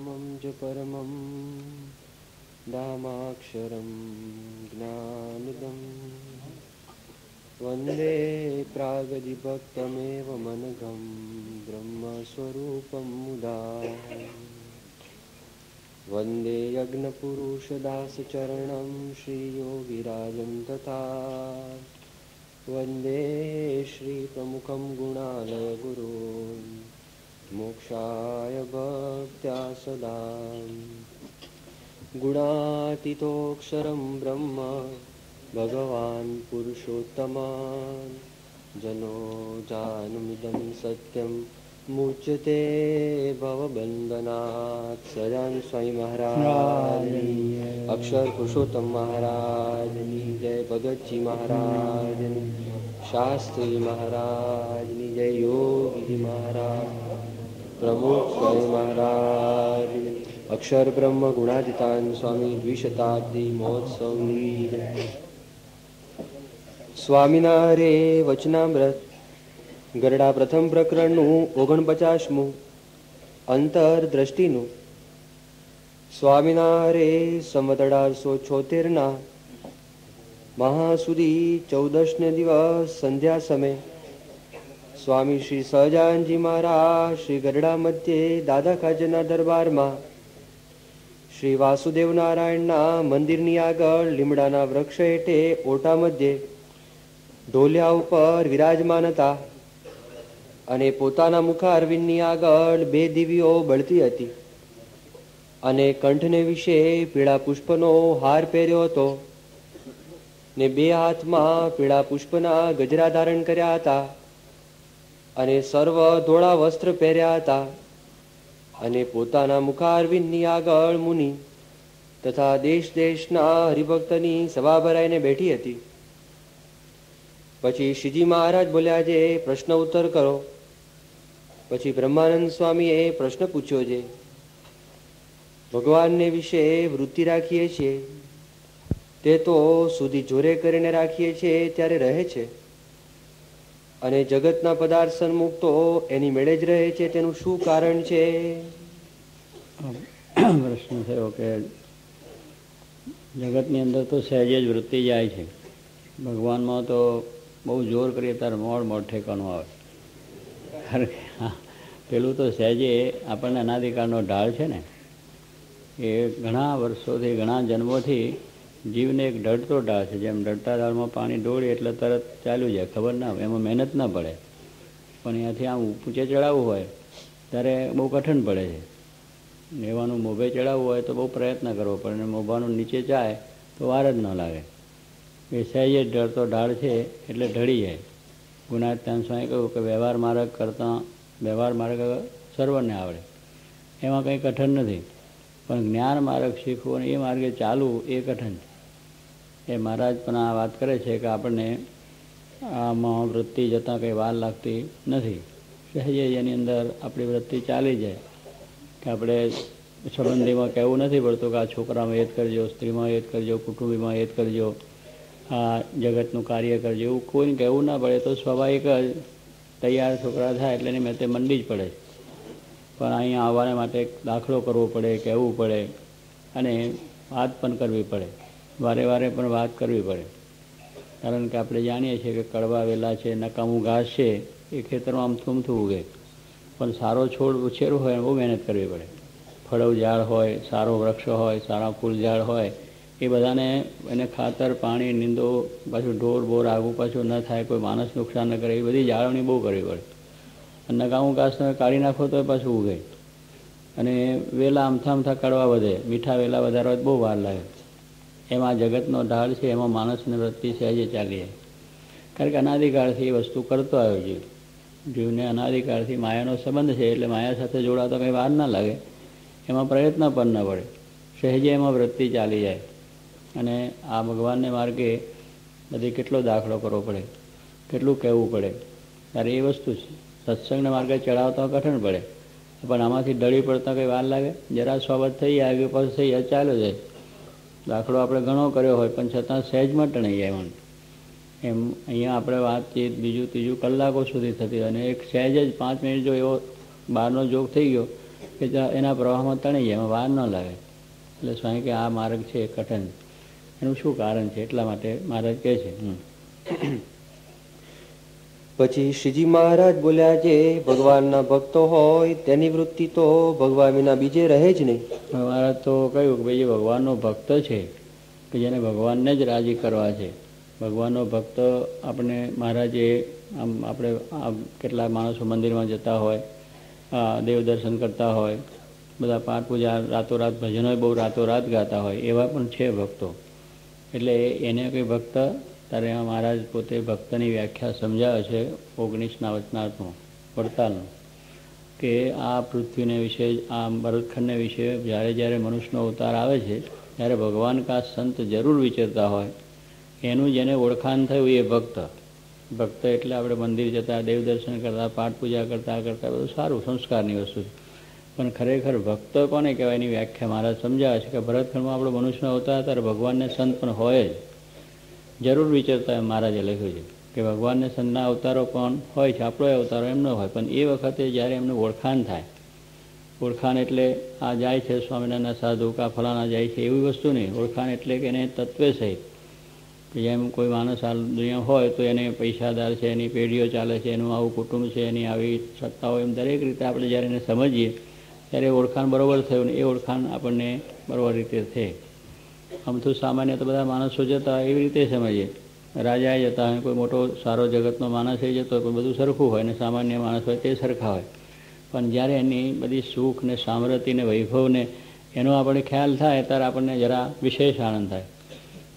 मम च परमं दामाक्षरं ज्ञानदम् वन्दे प्रागदिभक्तमेव मनघं ब्रह्मस्वरूपं मुदा वन्दे यज्ञपुरुषदासचरणं श्रीयोगिराजं तथा वन्दे श्रीप्रमुखं गुणालयगुरून् मोक्षाय भक्त्या सदा गुणातीतोऽक्षरं ब्रह्म भगवान् पुरुषोत्तमान्। जनो जानुमिदं सत्यं मुच्यते भवबन्दनात् सदान् स्वामी महाराज अक्षर पुरुषोत्तम महाराज जय। भगि महाराज शास्त्री महाराज जय। योगी महाराज પ્રમુખ સ્વામી મહારાજ અક્ષર બ્રહ્મ ગુણાતીતાન સ્વામી દ્વિશતાબ્દી મહોત્સવની સ્વામિનારે વચનામૃત ગરડા પ્રથમ પ્રકરણનું ઓગણપચાસમું અંતર દ્રષ્ટિનું સ્વામિના રે સંવત અઢારસો છોતેરના મહાસુદી ચૌદશને દિવસ સંધ્યા સમય સ્વામી શ્રી સહજાનજી મહારાજ, શ્રી ગરડા મધ્યે દાદા ખાજરના દરબારમાં, શ્રી વાસુદેવ નારાયણના મંદિરની આગળ, લીમડાના વૃક્ષ હેઠે, ઓટા મધ્યે ઢોલિયા ઉપર વિરાજમાન હતા અને પોતાના મુખા અરવિંદની આગળ બે દીવીઓ બળતી હતી અને કંઠને વિશે પીળા પુષ્પનો હાર પહેર્યો હતો ને બે હાથમાં પીળા પુષ્પના ગજરા ધારણ કર્યા હતા. અને સર્વ ધોળા વસ્ત્ર પહેર્યા હતા. અને પોતાના મુખારવિંદની આગળ મુનિ તથા દેશ દેશના હરિભક્તની સભા ભરાઈને બેઠી હતી. પછી શ્રીજી મહારાજ બોલ્યા જે પ્રશ્ન ઉત્તર કરો. પછી બ્રહ્માનંદ સ્વામીએ પ્રશ્ન પૂછ્યો છે, ભગવાનને વિશે વૃત્તિ રાખીએ છીએ? તે તો સુધી જોરે કરીને રાખીએ છીએ ત્યારે રહે છે. અને જગતના પદાર્થ સન્મુખ તો એની મેળે જ રહે છે, તેનું શું કારણ છે? પ્રશ્ન થયો કે જગતની અંદર તો સહેજે જ વૃત્તિ જાય છે. ભગવાનમાં તો બહુ જોર કરીએ ત્યારે મોડ મોડ ઠેકાણું આવે. પેલું તો સહેજે આપણને અનાધિકારનો ઢાળ છે ને, એ ઘણા વર્ષોથી, ઘણા જન્મોથી જીવને એક ઢળતો ઢાળ છે, જેમ ઢળતા ઢાળમાં પાણી ડોળે એટલે તરત ચાલ્યું જાય, ખબર ના હોય, એમાં મહેનત ના પડે. પણ અહીંયાથી આમ ઊંચે ચડાવવું હોય, ત્યારે બહુ કઠણ પડે છે. લેવાનું મોભે ચડાવવું હોય તો બહુ પ્રયત્ન કરવો પડે, અને મોભાનું નીચે જાય તો વાર જ ન લાગે. એ સહેજ ઢળતો ઢાળ છે, એટલે ઢળી જાય. ગુણાત્યાન સ્વામી કહ્યું કે વ્યવહાર માર્ગ કરતાં, વ્યવહાર માર્ગ સર્વને આવડે. એમાં કંઈ કઠણ નથી. પણ જ્ઞાન માર્ગ શીખવું અને એ માર્ગે ચાલવું એ કઠણ છે. એ મહારાજ પણ આ વાત કરે છે કે આપણને આમાં વૃત્તિ જતાં કંઈ વાર લાગતી નથી. સહેજે એની અંદર આપણી વૃત્તિ ચાલી જાય. કે આપણે સંબંધીમાં કહેવું નથી પડતું કે આ છોકરામાં એ જ કરજો, સ્ત્રીમાં એ કરજો, કુટુંબીમાં એ કરજો, આ જગતનું કાર્ય કરજો, એવું કોઈને કહેવું ના પડે તો સ્વાભાવિક જ તૈયાર છોકરા થાય એટલે એની મેં તે મંડી જ પડે. પણ અહીંયા આવવાને માટે દાખલો કરવો પડે, કહેવું પડે અને વાત પણ કરવી પડે. વારે વારે પણ વાત કરવી પડે. કારણ કે આપણે જાણીએ છીએ કે કડવા વેલા છે, નકામું ઘાસ છે, એ ખેતરમાં આમ થૂમથું ઉગે. પણ સારો છોડ ઉછેરો હોય બહુ મહેનત કરવી પડે. ફળવ ઝાડ હોય, સારો વૃક્ષ હોય, સારા ફૂલ ઝાડ હોય, એ બધાને એને ખાતર, પાણી, નીંદો, પાછું ઢોર, બોર આગું પાછું ન થાય, કોઈ માણસ નુકસાન ન કરે, એ બધી જાળવણી બહુ કરવી પડે. અને નકામું ઘાસ તમે કાઢી નાખો તો પાછું ઉગે. અને વેલા આમથા આમથા કડવા વધે. મીઠા વેલા વધારવા બહુ વાર લાગે. એમાં જગતનો ઢાળ છે, એમાં માણસની વૃત્તિ સહેજે ચાલી જાય કારણ કે અનાધિકાળથી એ વસ્તુ કરતો આવ્યો જીવ. જીવને અનાધિકાળથી માયાનો સંબંધ છે, એટલે માયા સાથે જોડાતો કંઈ વાર ના લાગે. એમાં પ્રયત્ન પણ ન પડે. સહેજે એમાં વૃત્તિ ચાલી જાય. અને આ ભગવાનને માર્ગે બધી કેટલો દાખલો કરવો પડે, કેટલું કહેવું પડે. ત્યારે એ વસ્તુ છે. સત્સંગના માર્ગે ચડાવતા કઠણ પડે. પણ આમાંથી ડળી પડતા કંઈ વાર લાગે? જરા સ્વાગત થઈ આવ્યો પછી થઈ ચાલ્યો જાય દાખલો આપણે ઘણો કર્યો હોય, પણ છતાં સહેજમાં ટણાઈ જાય મને. એમ અહીંયા આપણે વાતચીત બીજું ત્રીજું કલાકો સુધી થતી અને એક સહેજ જ પાંચ મિનિટ જો એવો બહારનો જોગ થઈ ગયો કે એના પ્રવાહમાં તણી જાય, એમાં વાર ન લાગે. એટલે સ્વામી કે આ માર્ગ છે એ કઠણ એનું શું કારણ છે? એટલા માટે મહારાજ કહે છે. હમ. પછી શ્રીજી મહારાજ બોલ્યા, જે ભગવાનના ભક્તો હોય તેની વૃત્તિ તો ભગવાન વિના બીજે રહે જ નહીં. મહારાજ તો કહ્યું કે ભાઈ ભગવાનનો ભક્ત છે, કે જેને ભગવાનને જ રાજી કરવા છે, ભગવાનનો ભક્ત આપણે મહારાજે આમ આપણે કેટલા માણસો મંદિરમાં જતા હોય દેવ દર્શન કરતા હોય, બધા પાઠ પૂજા રાતોરાત ભજનો બહુ રાતોરાત ગાતા હોય, એવા પણ છે ભક્તો. એટલે એને કોઈ ભક્ત ત્યારે આ મહારાજ પોતે ભક્તની વ્યાખ્યા સમજાવે છે, ઓગણીસના વચનાર્થમાં વડતાલનું કે આ પૃથ્વીને વિશે, આ ભરતખંડને વિશે જ્યારે જ્યારે મનુષ્યનો અવતાર આવે છે, ત્યારે ભગવાન કા સંત જરૂર વિચરતા હોય. એનું જેને ઓળખાણ થયું એ ભક્ત. ભક્ત એટલે આપણે મંદિર જતા, દેવ દર્શન કરતા, પાઠ પૂજા કરતા કરતા બધું સારું, સંસ્કારની વસ્તુ છે. પણ ખરેખર ભક્ત કોને કહેવાયની વ્યાખ્યા મહારાજ સમજાવે છે કે ભરતખંડમાં આપણો મનુષ્યનો અવતાર, ત્યારે ભગવાનને સંત પણ હોય જ. જરૂર વિચારતા મહારાજે લખ્યું છે કે ભગવાનને સંતના અવતારો પણ હોય છે, આપણો અવતારો એમનો હોય, પણ એ વખતે જ્યારે એમનું ઓળખાણ થાય, ઓળખાણ એટલે આ જાય છે સ્વામિનારાયણના સાધુ કા ફલાણા જાય છે, એવી વસ્તુ નહીં. ઓળખાણ એટલે કે એને તત્વે સહિત. કે જેમ કોઈ માણસ આ દુનિયા હોય તો એને પૈસાદાર છે, એની પેઢીઓ ચાલે છે, એનું આવું કુટુંબ છે, એની આવી સત્તાઓ એમ દરેક રીતે આપણે જ્યારે એને સમજીએ, ત્યારે ઓળખાણ બરાબર થયું ને એ ઓળખાણ આપણને બરાબર રીતે થાય આમ તો સામાન્ય તો બધા માણસો જતા એવી રીતે સમજીએ. રાજાએ જતા હોય, કોઈ મોટો સારો જગતનો માણસ એ જતો હોય બધું સરખું હોય ને સામાન્ય માણસ હોય તે સરખા હોય. પણ જ્યારે એની બધી સુખ ને સામ્રતિ ને વૈભવને એનો આપણે ખ્યાલ થાય, ત્યારે આપણને જરા વિશેષ આનંદ થાય.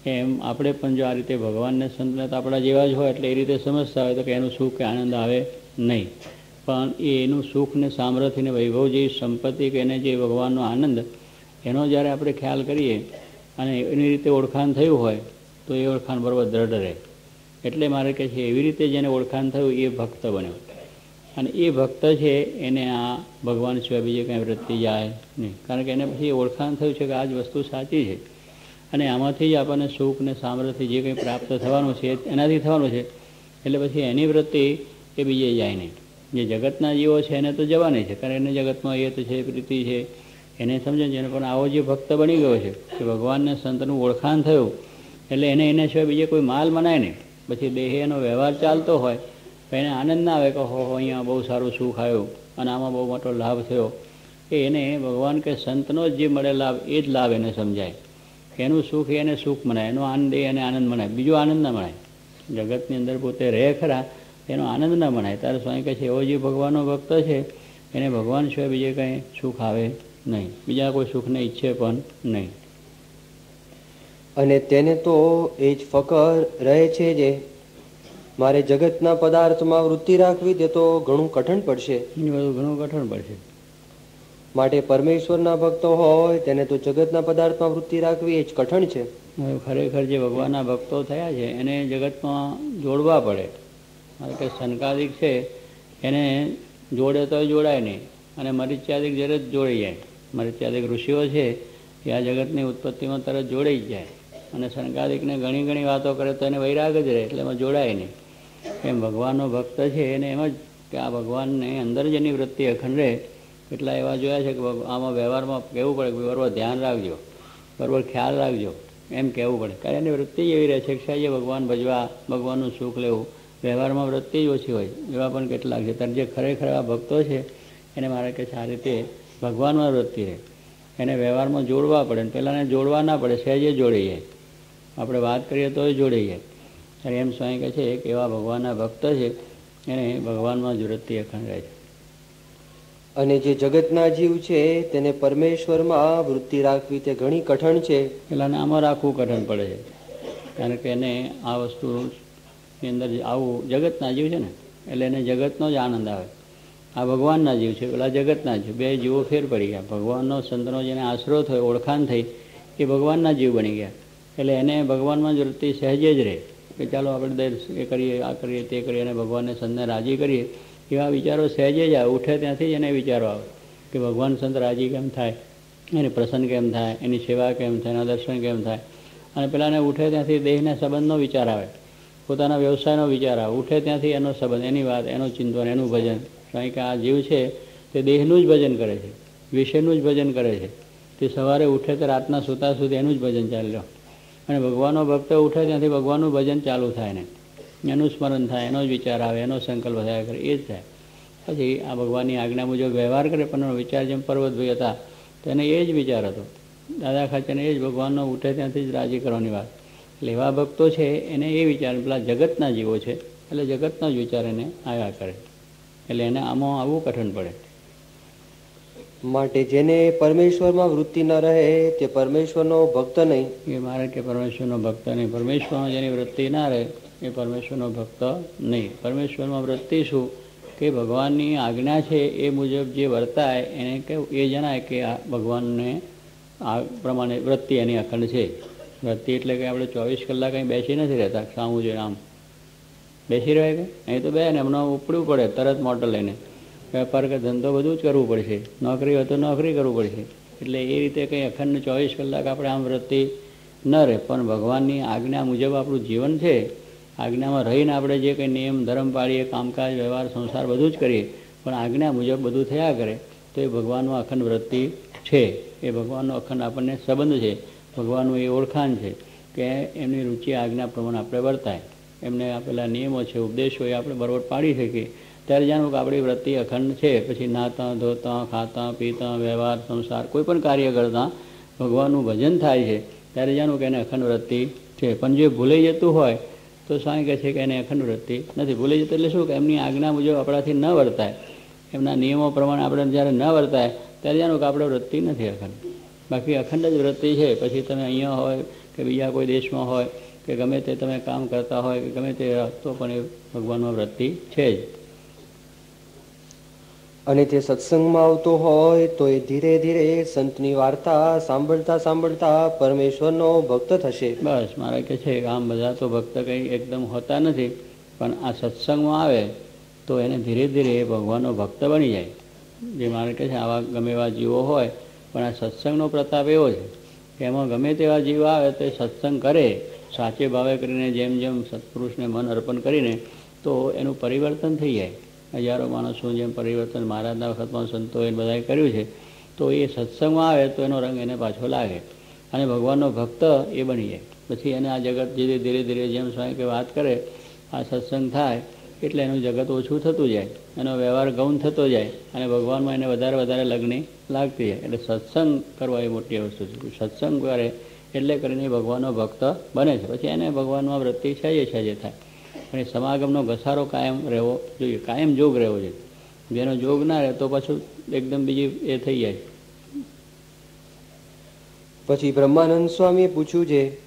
એમ આપણે પણ જો આ રીતે ભગવાનને સંતને તો આપણા જેવા જ હોય, એટલે એ રીતે સમજતા હોય તો કે એનું સુખ કે આનંદ આવે નહીં. પણ એનું સુખ ને સામર્થ્ય ને વૈભવ જેવી સંપત્તિ કે એને જે ભગવાનનો આનંદ, એનો જ્યારે આપણે ખ્યાલ કરીએ અને એની રીતે ઓળખાણ થયું હોય, તો એ ઓળખાણ બરાબર દ્રઢ રહે. એટલે મારે કહે છે, એવી રીતે જેને ઓળખાણ થયું, એ ભક્ત બન્યો. અને એ ભક્ત છે, એને આ ભગવાન સિવાય બીજે કંઈ વૃત્તિ જાય નહીં. કારણ કે એને પછી ઓળખાણ થયું છે કે આ જ વસ્તુ સાચી છે. અને આમાંથી જ આપણને સુખ ને સામર્થ્ય જે કંઈ પ્રાપ્ત થવાનું છે, એનાથી થવાનું છે. એટલે પછી એની વૃત્તિ એ બીજે જાય નહીં. જે જગતના જીવો છે, એને તો જવાની છે. કારણ એને જગતમાં એ તો છે, પ્રીતિ છે એને સમજણ છે. પણ આવો જે ભક્ત બની ગયો છે કે ભગવાનને સંતનું ઓળખાણ થયું, એટલે એને એને સિવાય બીજે કોઈ માલ મનાય નહીં. પછી દેહે એનો વ્યવહાર ચાલતો હોય, તો એને આનંદ ના આવે કે હો અહીંયા બહુ સારું સુખ આવ્યું અને આમાં બહુ મોટો લાભ થયો. એ એને ભગવાન કે સંતનો જ જે મળે લાભ, એ જ લાભ એને સમજાય. એનું સુખ એને સુખ મનાય, એનો આનંદ એને આનંદ મનાય, બીજો આનંદ ના મનાય. જગતની અંદર પોતે રહે ખરા, એનો આનંદ ના મનાય. ત્યારે સ્વામી કહે છે, એવો જે ભગવાનનો ભક્ત છે, એને ભગવાન સિવાય બીજે કંઈ સુખ આવે નહીં. બીજા કોઈ સુખને ઈચ્છે પણ નહીં. અને તેને તો એ જ ફકર રહે છે જે મારે જગતના પદાર્થમાં વૃત્તિ રાખવી તે તો ઘણું કઠણ પડશે. ઘણું કઠણ પડશે. માટે પરમેશ્વરના ભક્તો હોય તેને તો જગતના પદાર્થમાં વૃત્તિ રાખવી એ જ કઠણ છે. ખરેખર જે ભગવાનના ભક્તો થયા છે એને જગતમાં જોડવા પડે. કારણ કે સંકાદિક છે એને જોડે તો જોડાય નહીં. અને મરિચ્યાદિક જ્યારે જોડી જાય. મરિચ્યાદિક ઋષિઓ છે, એ આ જગતની ઉત્પત્તિમાં તરત જોડાઈ જાય. અને શંકાદિકને ઘણી ઘણી વાતો કરે તો એને વૈરાગ જ રહે, એટલે એમાં જોડાય નહીં. એમ ભગવાનનો ભક્ત છે, એને એમ જ કે આ ભગવાનને અંદર જ એની વૃત્તિ અખંડ રહે, એટલા એવા જોયા છે કે આમાં વ્યવહારમાં કહેવું પડે કે બરોબર ધ્યાન રાખજો બરોબર ખ્યાલ રાખજો, એમ કહેવું પડે. કારણ એની વૃત્તિ એવી રહે છે કે ભગવાન ભજવા, ભગવાનનું સુખ લેવું, વ્યવહારમાં વૃત્તિ જ ઓછી હોય, એવા પણ કેટલાક છે. ત્યારે જે ખરેખર આ ભક્તો છે, એને મારે કે આ રીતે ભગવાનમાં વૃત્તિ રહે. એને વ્યવહારમાં જોડવા પડે ને પહેલાંને જોડવા ના પડે સહેજે જોડીએ. આપણે વાત કરીએ તોય જોડીએ. ત્યારે એમ સ્વામી કહે છે કે એવા ભગવાનના ભક્ત છે એને ભગવાનમાં જ વૃત્તિ અખંડ રહે છે. અને જે જગતના જીવ છે તેને પરમેશ્વરમાં વૃત્તિ રાખવી તે ઘણી કઠણ છે. પેલાને આમાં રાખવું કઠણ પડે છે. કારણ કે એને આ વસ્તુ અંદર આવું જગતના જીવ છે ને એટલે એને જગતનો જ આનંદ આવે. આ ભગવાનના જીવ છે, પેલા જગતના જીવ. બે જીવો ફેર પડી ગયા. ભગવાનનો સંતનો જેને આશરો થયો, ઓળખાણ થઈ, એ ભગવાનના જીવ બની ગયા. એટલે એને ભગવાનમાં જ વૃત્તિ સહેજે જ રહે. કે ચાલો આપણે દર એ કરીએ, આ કરીએ, તે કરીએ અને ભગવાનને સંતને રાજી કરીએ. એવા વિચારો સહેજે જ આવે. ઉઠે ત્યાંથી જ એને વિચારો આવે કે ભગવાન સંત રાજી કેમ થાય? એને પ્રસન્ન કેમ થાય? એની સેવા કેમ થાય? એના દર્શન કેમ થાય? અને પેલાને ઉઠે ત્યાંથી દેહના સંબંધનો વિચાર આવે. પોતાના વ્યવસાયનો વિચાર આવે. ઉઠે ત્યાંથી એનો સંબંધ, એની વાત, એનો ચિંતન, એનું ભજન. કારણ કે આ જીવ છે, તે દેહનું જ ભજન કરે છે, વિષયનું જ ભજન કરે છે. તે સવારે ઉઠે તો રાતના સૂતા સુધી એનું જ ભજન ચાલ્યો અને ભગવાનનો ભક્ત ઉઠે ત્યાંથી ભગવાનનું ભજન ચાલુ થાય ને. એનું સ્મરણ થાય, એનો જ વિચાર આવે, એનો સંકલ્પ થયા, કરે, એ જ થાય. પછી આ ભગવાનની આજ્ઞા મુજબ વ્યવહાર કરે, પણ વિચાર જેમ પર્વતભાઈ હતા, તેને એ જ વિચાર હતો. દાદા ખાચરને એ જ ભગવાનનો ઉઠે ત્યાંથી જ રાજી કરવાની વાત. એવા ભક્તો છે, એને એ વિચાર, પેલા જગતના જીવો છે, એટલે જગતનો જ વિચાર એને આવ્યા કરે. એટલે એને આમાં આવવું કઠણ પડે. માટે જેને પરમેશ્વરમાં વૃત્તિ ન રહે તે પરમેશ્વરનો ભક્ત નહીં. એ મારે કે પરમેશ્વરનો ભક્ત નહીં. પરમેશ્વરમાં જેની વૃત્તિ ના રહે એ પરમેશ્વરનો ભક્ત નહીં. પરમેશ્વરમાં વૃત્તિ શું? કે ભગવાનની આજ્ઞા છે એ મુજબ જે વર્તાય એને કે એ જણાય કે આ ભગવાનને આ પ્રમાણે વૃત્તિ એની અખંડ છે. વૃત્તિ એટલે કે આપણે ચોવીસ કલાક અહીં બેસી નથી રહેતા. સામું જોઈએ આમ. બેસી રહે કે? અહીં તો બે ને એમને ઉપડવું પડે, તરત મોટર લઈને. વેપાર કે ધંધો બધું જ કરવું પડશે. નોકરી હોય તો નોકરી કરવું પડશે. એટલે એ રીતે કંઈ અખંડ ચોવીસ કલાક આપણે આમ વૃત્તિ ન રહે. પણ ભગવાનની આજ્ઞા મુજબ આપણું જીવન છે. આજ્ઞામાં રહીને આપણે જે કંઈ નિયમ, ધર્મ પાળીએ, કામકાજ, વ્યવહાર, સંસાર બધું જ કરીએ. પણ આજ્ઞા મુજબ બધું થયા કરે, તો એ ભગવાનનો અખંડ વૃત્તિ છે. એ ભગવાનનો અખંડ આપણને સંબંધ છે. ભગવાનનું એ ઓળખાણ છે કે એમની રુચિ, આજ્ઞા પ્રમાણે આપણે વર્તાય. એમને આપેલા નિયમો છે, ઉપદેશો એ આપણે બરોબર પાડી શકીએ. ત્યારે જાણવું કે આપણી વૃત્તિ અખંડ છે. પછી નાતા, ધોતા, ખાતા, પીતા, વ્યવહાર, સંસાર, કોઈ પણ કાર્ય કરતાં ભગવાનનું ભજન થાય છે, ત્યારે જાણવું કે એને અખંડ વૃત્તિ છે. પણ જે ભૂલાઈ જતું હોય, તો સ્વામી કહે છે કે એને અખંડ વૃત્તિ નથી. ભૂલાઈ જતું એટલે શું કે એમની આજ્ઞા મુજબ આપણાથી ન વર્તાય. એમના નિયમો પ્રમાણે આપણે જ્યારે ન વર્તાય, ત્યારે જાણવું કે આપણે વૃત્તિ નથી અખંડ. બાકી અખંડ જ વૃત્તિ છે. પછી તમે અહીંયા હોય કે બીજા કોઈ દેશમાં હોય કે ગમે તે તમે કામ કરતા હોય કે ગમે તે તો પણ એ ભગવાનમાં વૃત્તિ છે જ. અને તે સત્સંગમાં આવતો હોય તો એ ધીરે ધીરે સંતની વાર્તા સાંભળતા સાંભળતા પરમેશ્વરનો ભક્ત થશે. બસ મારે કે છે આમ બધા તો ભક્ત કંઈ એકદમ હોતા નથી પણ આ સત્સંગમાં આવે તો એને ધીરે ધીરે એ ભગવાનનો ભક્ત બની જાય. જે મારે કહે છે આવા ગમે એવા જીવો હોય પણ આ સત્સંગનો પ્રતાપ એવો છે કે એમાં ગમે તેવા જીવ આવે તો એ સત્સંગ કરે. સાચે ભાવે કરીને જેમ જેમ સત્પુરુષને મન અર્પણ કરીને તો એનું પરિવર્તન થઈ જાય. હજારો માણસો જેમ પરિવર્તન મહારાજના વખતમાં સંતોએ બધાએ કર્યું છે, તો એ સત્સંગમાં આવે તો એનો રંગ એને પાછો લાગે અને ભગવાનનો ભક્ત એ બની જાય. પછી એને આ જગત ધીરે ધીરે ધીરે જેમ સ્વામી કે વાત કરે, આ સત્સંગ થાય એટલે એનું જગત ઓછું થતું જાય, એનો વ્યવહાર ગૌણ થતો જાય અને ભગવાનમાં એને વધારે વધારે લગ્ન લાગતી જાય. એટલે સત્સંગ કરવા એ મોટી વસ્તુ છે. સત્સંગ કરે એટલે કરીને ભગવાનનો ભક્ત બને છે. પછી એને ભગવાનમાં વૃત્તિ છે જ છે જે થાય. પણ એ સમાગમનો ઘસારો કાયમ રહેવો જોઈએ. કાયમ જોગ રહેવો જોઈએ. જેનો જોગ ના રહે તો પાછું એકદમ બીજી એ થઈ જાય. પછી બ્રહ્માનંદ સ્વામીએ પૂછ્યું છે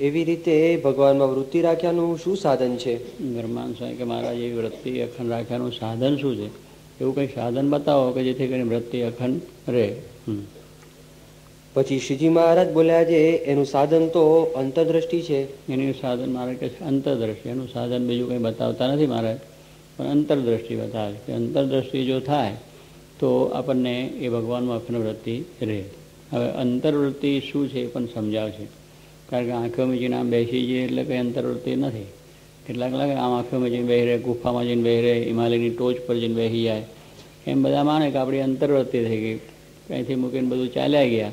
એવી રીતે ભગવાનમાં વૃત્તિ રાખ્યાનું શું સાધન છે? બ્રહ્માનંદ સ્વામી કે મહારાજ એવી વૃત્તિ અખંડ રાખ્યાનું સાધન શું છે? એવું કંઈ સાધન બતાવો કે જેથી કરીને વૃત્તિ અખંડ રહે. હમ. પછી શ્રીજી મહારાજ બોલ્યા છે, એનું સાધન તો અંતરદ્રષ્ટિ છે. એનું સાધન મારે કે અંતરદ્રષ્ટિ, એનું સાધન બીજું કંઈ બતાવતા નથી મારે પણ અંતરદ્રષ્ટિ બતાવે કે અંતરદ્રષ્ટિ જો થાય, તો આપણને એ ભગવાનમાં અખંડ વૃત્તિ રહે. હવે અંતરવૃત્તિ શું છે એ પણ સમજાવશે. કારણ કે આંખો મીચીને આમ બેસી જઈએ એટલે કંઈ અંતરવૃત્તિ નથી. કેટલાક લાગે આમ આંખો મીચીને બેસી રહે, ગુફામાં જઈને બેસી રહે, હિમાલયની ટોચ પર જઈને બેસી જાય. એમ બધા માને કે આપણી અંતરવૃત્તિ થઈ ગઈ. કંઈથી મૂકીને બધું ચાલ્યા ગયા.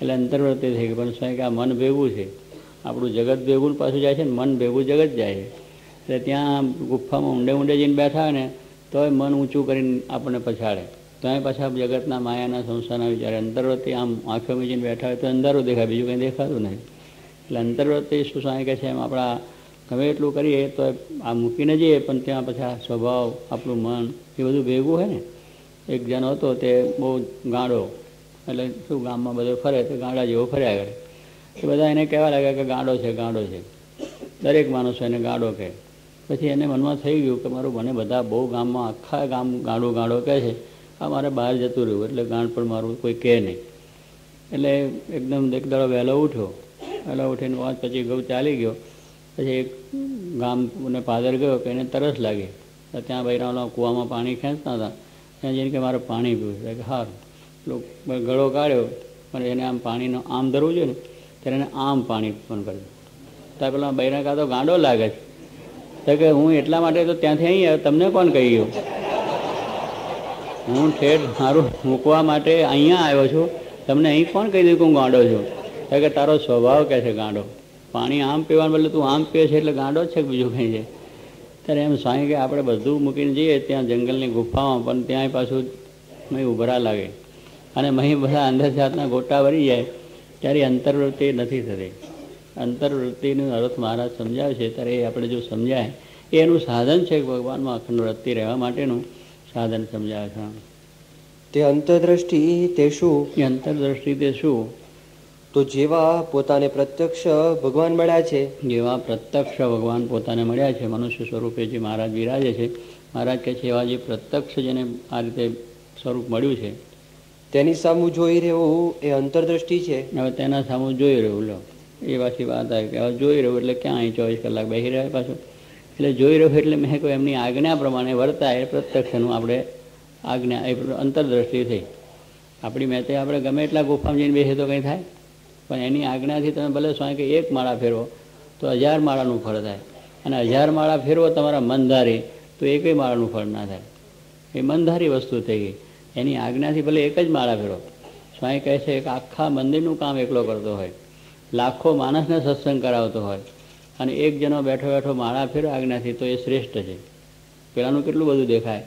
એટલે અંતર્વર્તી થઈ ગઈ પણ સ્વામી કે આ મન ભેગું છે. આપણું જગત ભેગું પાછું જાય છે ને, મન ભેગું જગત જાય છે. એટલે ત્યાં ગુફામાં ઊંડે ઊંડે જઈને બેઠા હોય ને, તોય મન ઊંચું કરીને આપણને પછાડે. તોય પાછા જગતના માયાના સંસારના વિચારે. અંતર્વર્તી આમ આંખો મીચીને બેઠા હોય તો અંધારું દેખાય, બીજું કંઈ દેખાતું નહીં. એટલે અંતર્વર્તી શું સ્વામી કહે છે એમ આપણા ગમે એટલું કરીએ તો આ મૂકીને જઈએ, પણ ત્યાં પાછા સ્વભાવ, આપણું મન એ બધું ભેગું હોય ને. એક જણ હતો તે બહુ ગાંડો. એટલે શું ગામમાં બધો ફરે તો ગાંડા જેવો ફર્યા કરે. એ બધા એને કહેવા લાગ્યા કે ગાંડો છે ગાંડો છે. દરેક માણસો એને ગાંડો કહે. પછી એને મનમાં થઈ ગયું કે મારું મને બધા બહુ ગામમાં આખા ગામ ગાંડો ગાંડો કહે છે. આ મારે બહાર જતું રહ્યું, એટલે ગાંડ પણ મારું કોઈ કહે નહીં. એટલે એકદમ એક દાડો વહેલો ઉઠ્યો. વહેલો ઉઠીને વાત પછી ગૌ ચાલી ગયો. પછી એક ગામને પાદર ગયો કે એને તરસ લાગી. ત્યાં બૈરાઓના કૂવામાં પાણી ખેંચતા હતા. ત્યાં જઈને કે મારે પાણી પીવું કે સારું ગળો કાઢ્યો પણ એને આમ પાણીનો આમ ધરવું જોઈએ ને, ત્યારે એને આમ પાણી પણ કર્યું. ત્યાં પેલા બૈરા કાં તો ગાંડો લાગે છે. તો કે હું એટલા માટે તો ત્યાંથી અહીં આવ્યો, તમને કોણ કહી ગયો? હું ઠેઠ મારું મૂકવા માટે અહીંયા આવ્યો છું. તમને અહીં કોણ કહી દીધું કે હું ગાંડો છું? કારણ કે તારો સ્વભાવ કહે છે ગાંડો. પાણી આમ પીવાનું બદલે તું આમ પીએ છે એટલે ગાંડો છે કે બીજું કંઈ છે? ત્યારે એમ સ્વામી કે આપણે બધું મૂકીને જઈએ, ત્યાં જંગલની ગુફામાં, પણ ત્યાંય પાછું ઉભરા લાગે. અને મહી બધા અંદર ગોટા વળી જાય ત્યારે અંતર્વૃત્તિ નથી થતી. અંતર્વૃત્તિનો અર્થ મહારાજ સમજાવે છે ત્યારે એ આપણે જો સમજાય એ એનું સાધન છે ભગવાનમાં અખંડ વૃત્તિ રહેવા માટેનું સાધન સમજાવે છે. તે અંતરદ્રષ્ટિ તે શું? એ અંતરદ્રષ્ટિ તે શું? તો જેવા પોતાને પ્રત્યક્ષ ભગવાન મળ્યા છે. જેવા પ્રત્યક્ષ ભગવાન પોતાને મળ્યા છે મનુષ્ય સ્વરૂપે જે મહારાજ વિરાજે છે મહારાજ કહે છે એવા જે પ્રત્યક્ષ જેને આ રીતે સ્વરૂપ મળ્યું છે તેની સામું જોઈ રહેવું એ અંતરદ્રષ્ટિ છે. હવે તેના સામું જોઈ રહ્યું લો. એ પાછી વાત આવી કે હવે જોઈ રહ્યું એટલે ક્યાં અહીં ચોવીસ કલાક બેસી રહ્યા પાછું? એટલે જોઈ રહ્યું એટલે મેં કોઈ એમની આજ્ઞા પ્રમાણે વર્તાય એ પ્રત્યક્ષનું આપણે આજ્ઞા, એ અંતરદ્રષ્ટિ થઈ. આપણી મેં આપણે ગમે એટલા ગુફામાં જઈને બેસીએ તો કંઈ થાય? પણ એની આજ્ઞાથી તમે ભલે સ્વાય કે એક માળા ફેરવો, તો હજાર માળાનું ફળ થાય. અને હજાર માળા ફેરવો તમારા મનધારી તો એકય માળાનું ફળ ના થાય. એ મનધારી વસ્તુ થઈ ગઈ. એની આજ્ઞાથી ભલે એક જ માળા ફેરવો સ્વામી કહે છે કે આખા મંદિરનું કામ એકલો કરતો હોય. લાખો માણસને સત્સંગ કરાવતો હોય. અને એક જણો બેઠો બેઠો માળા ફેરો આજ્ઞાથી, તો એ શ્રેષ્ઠ છે. પેલાનું કેટલું બધું દેખાય?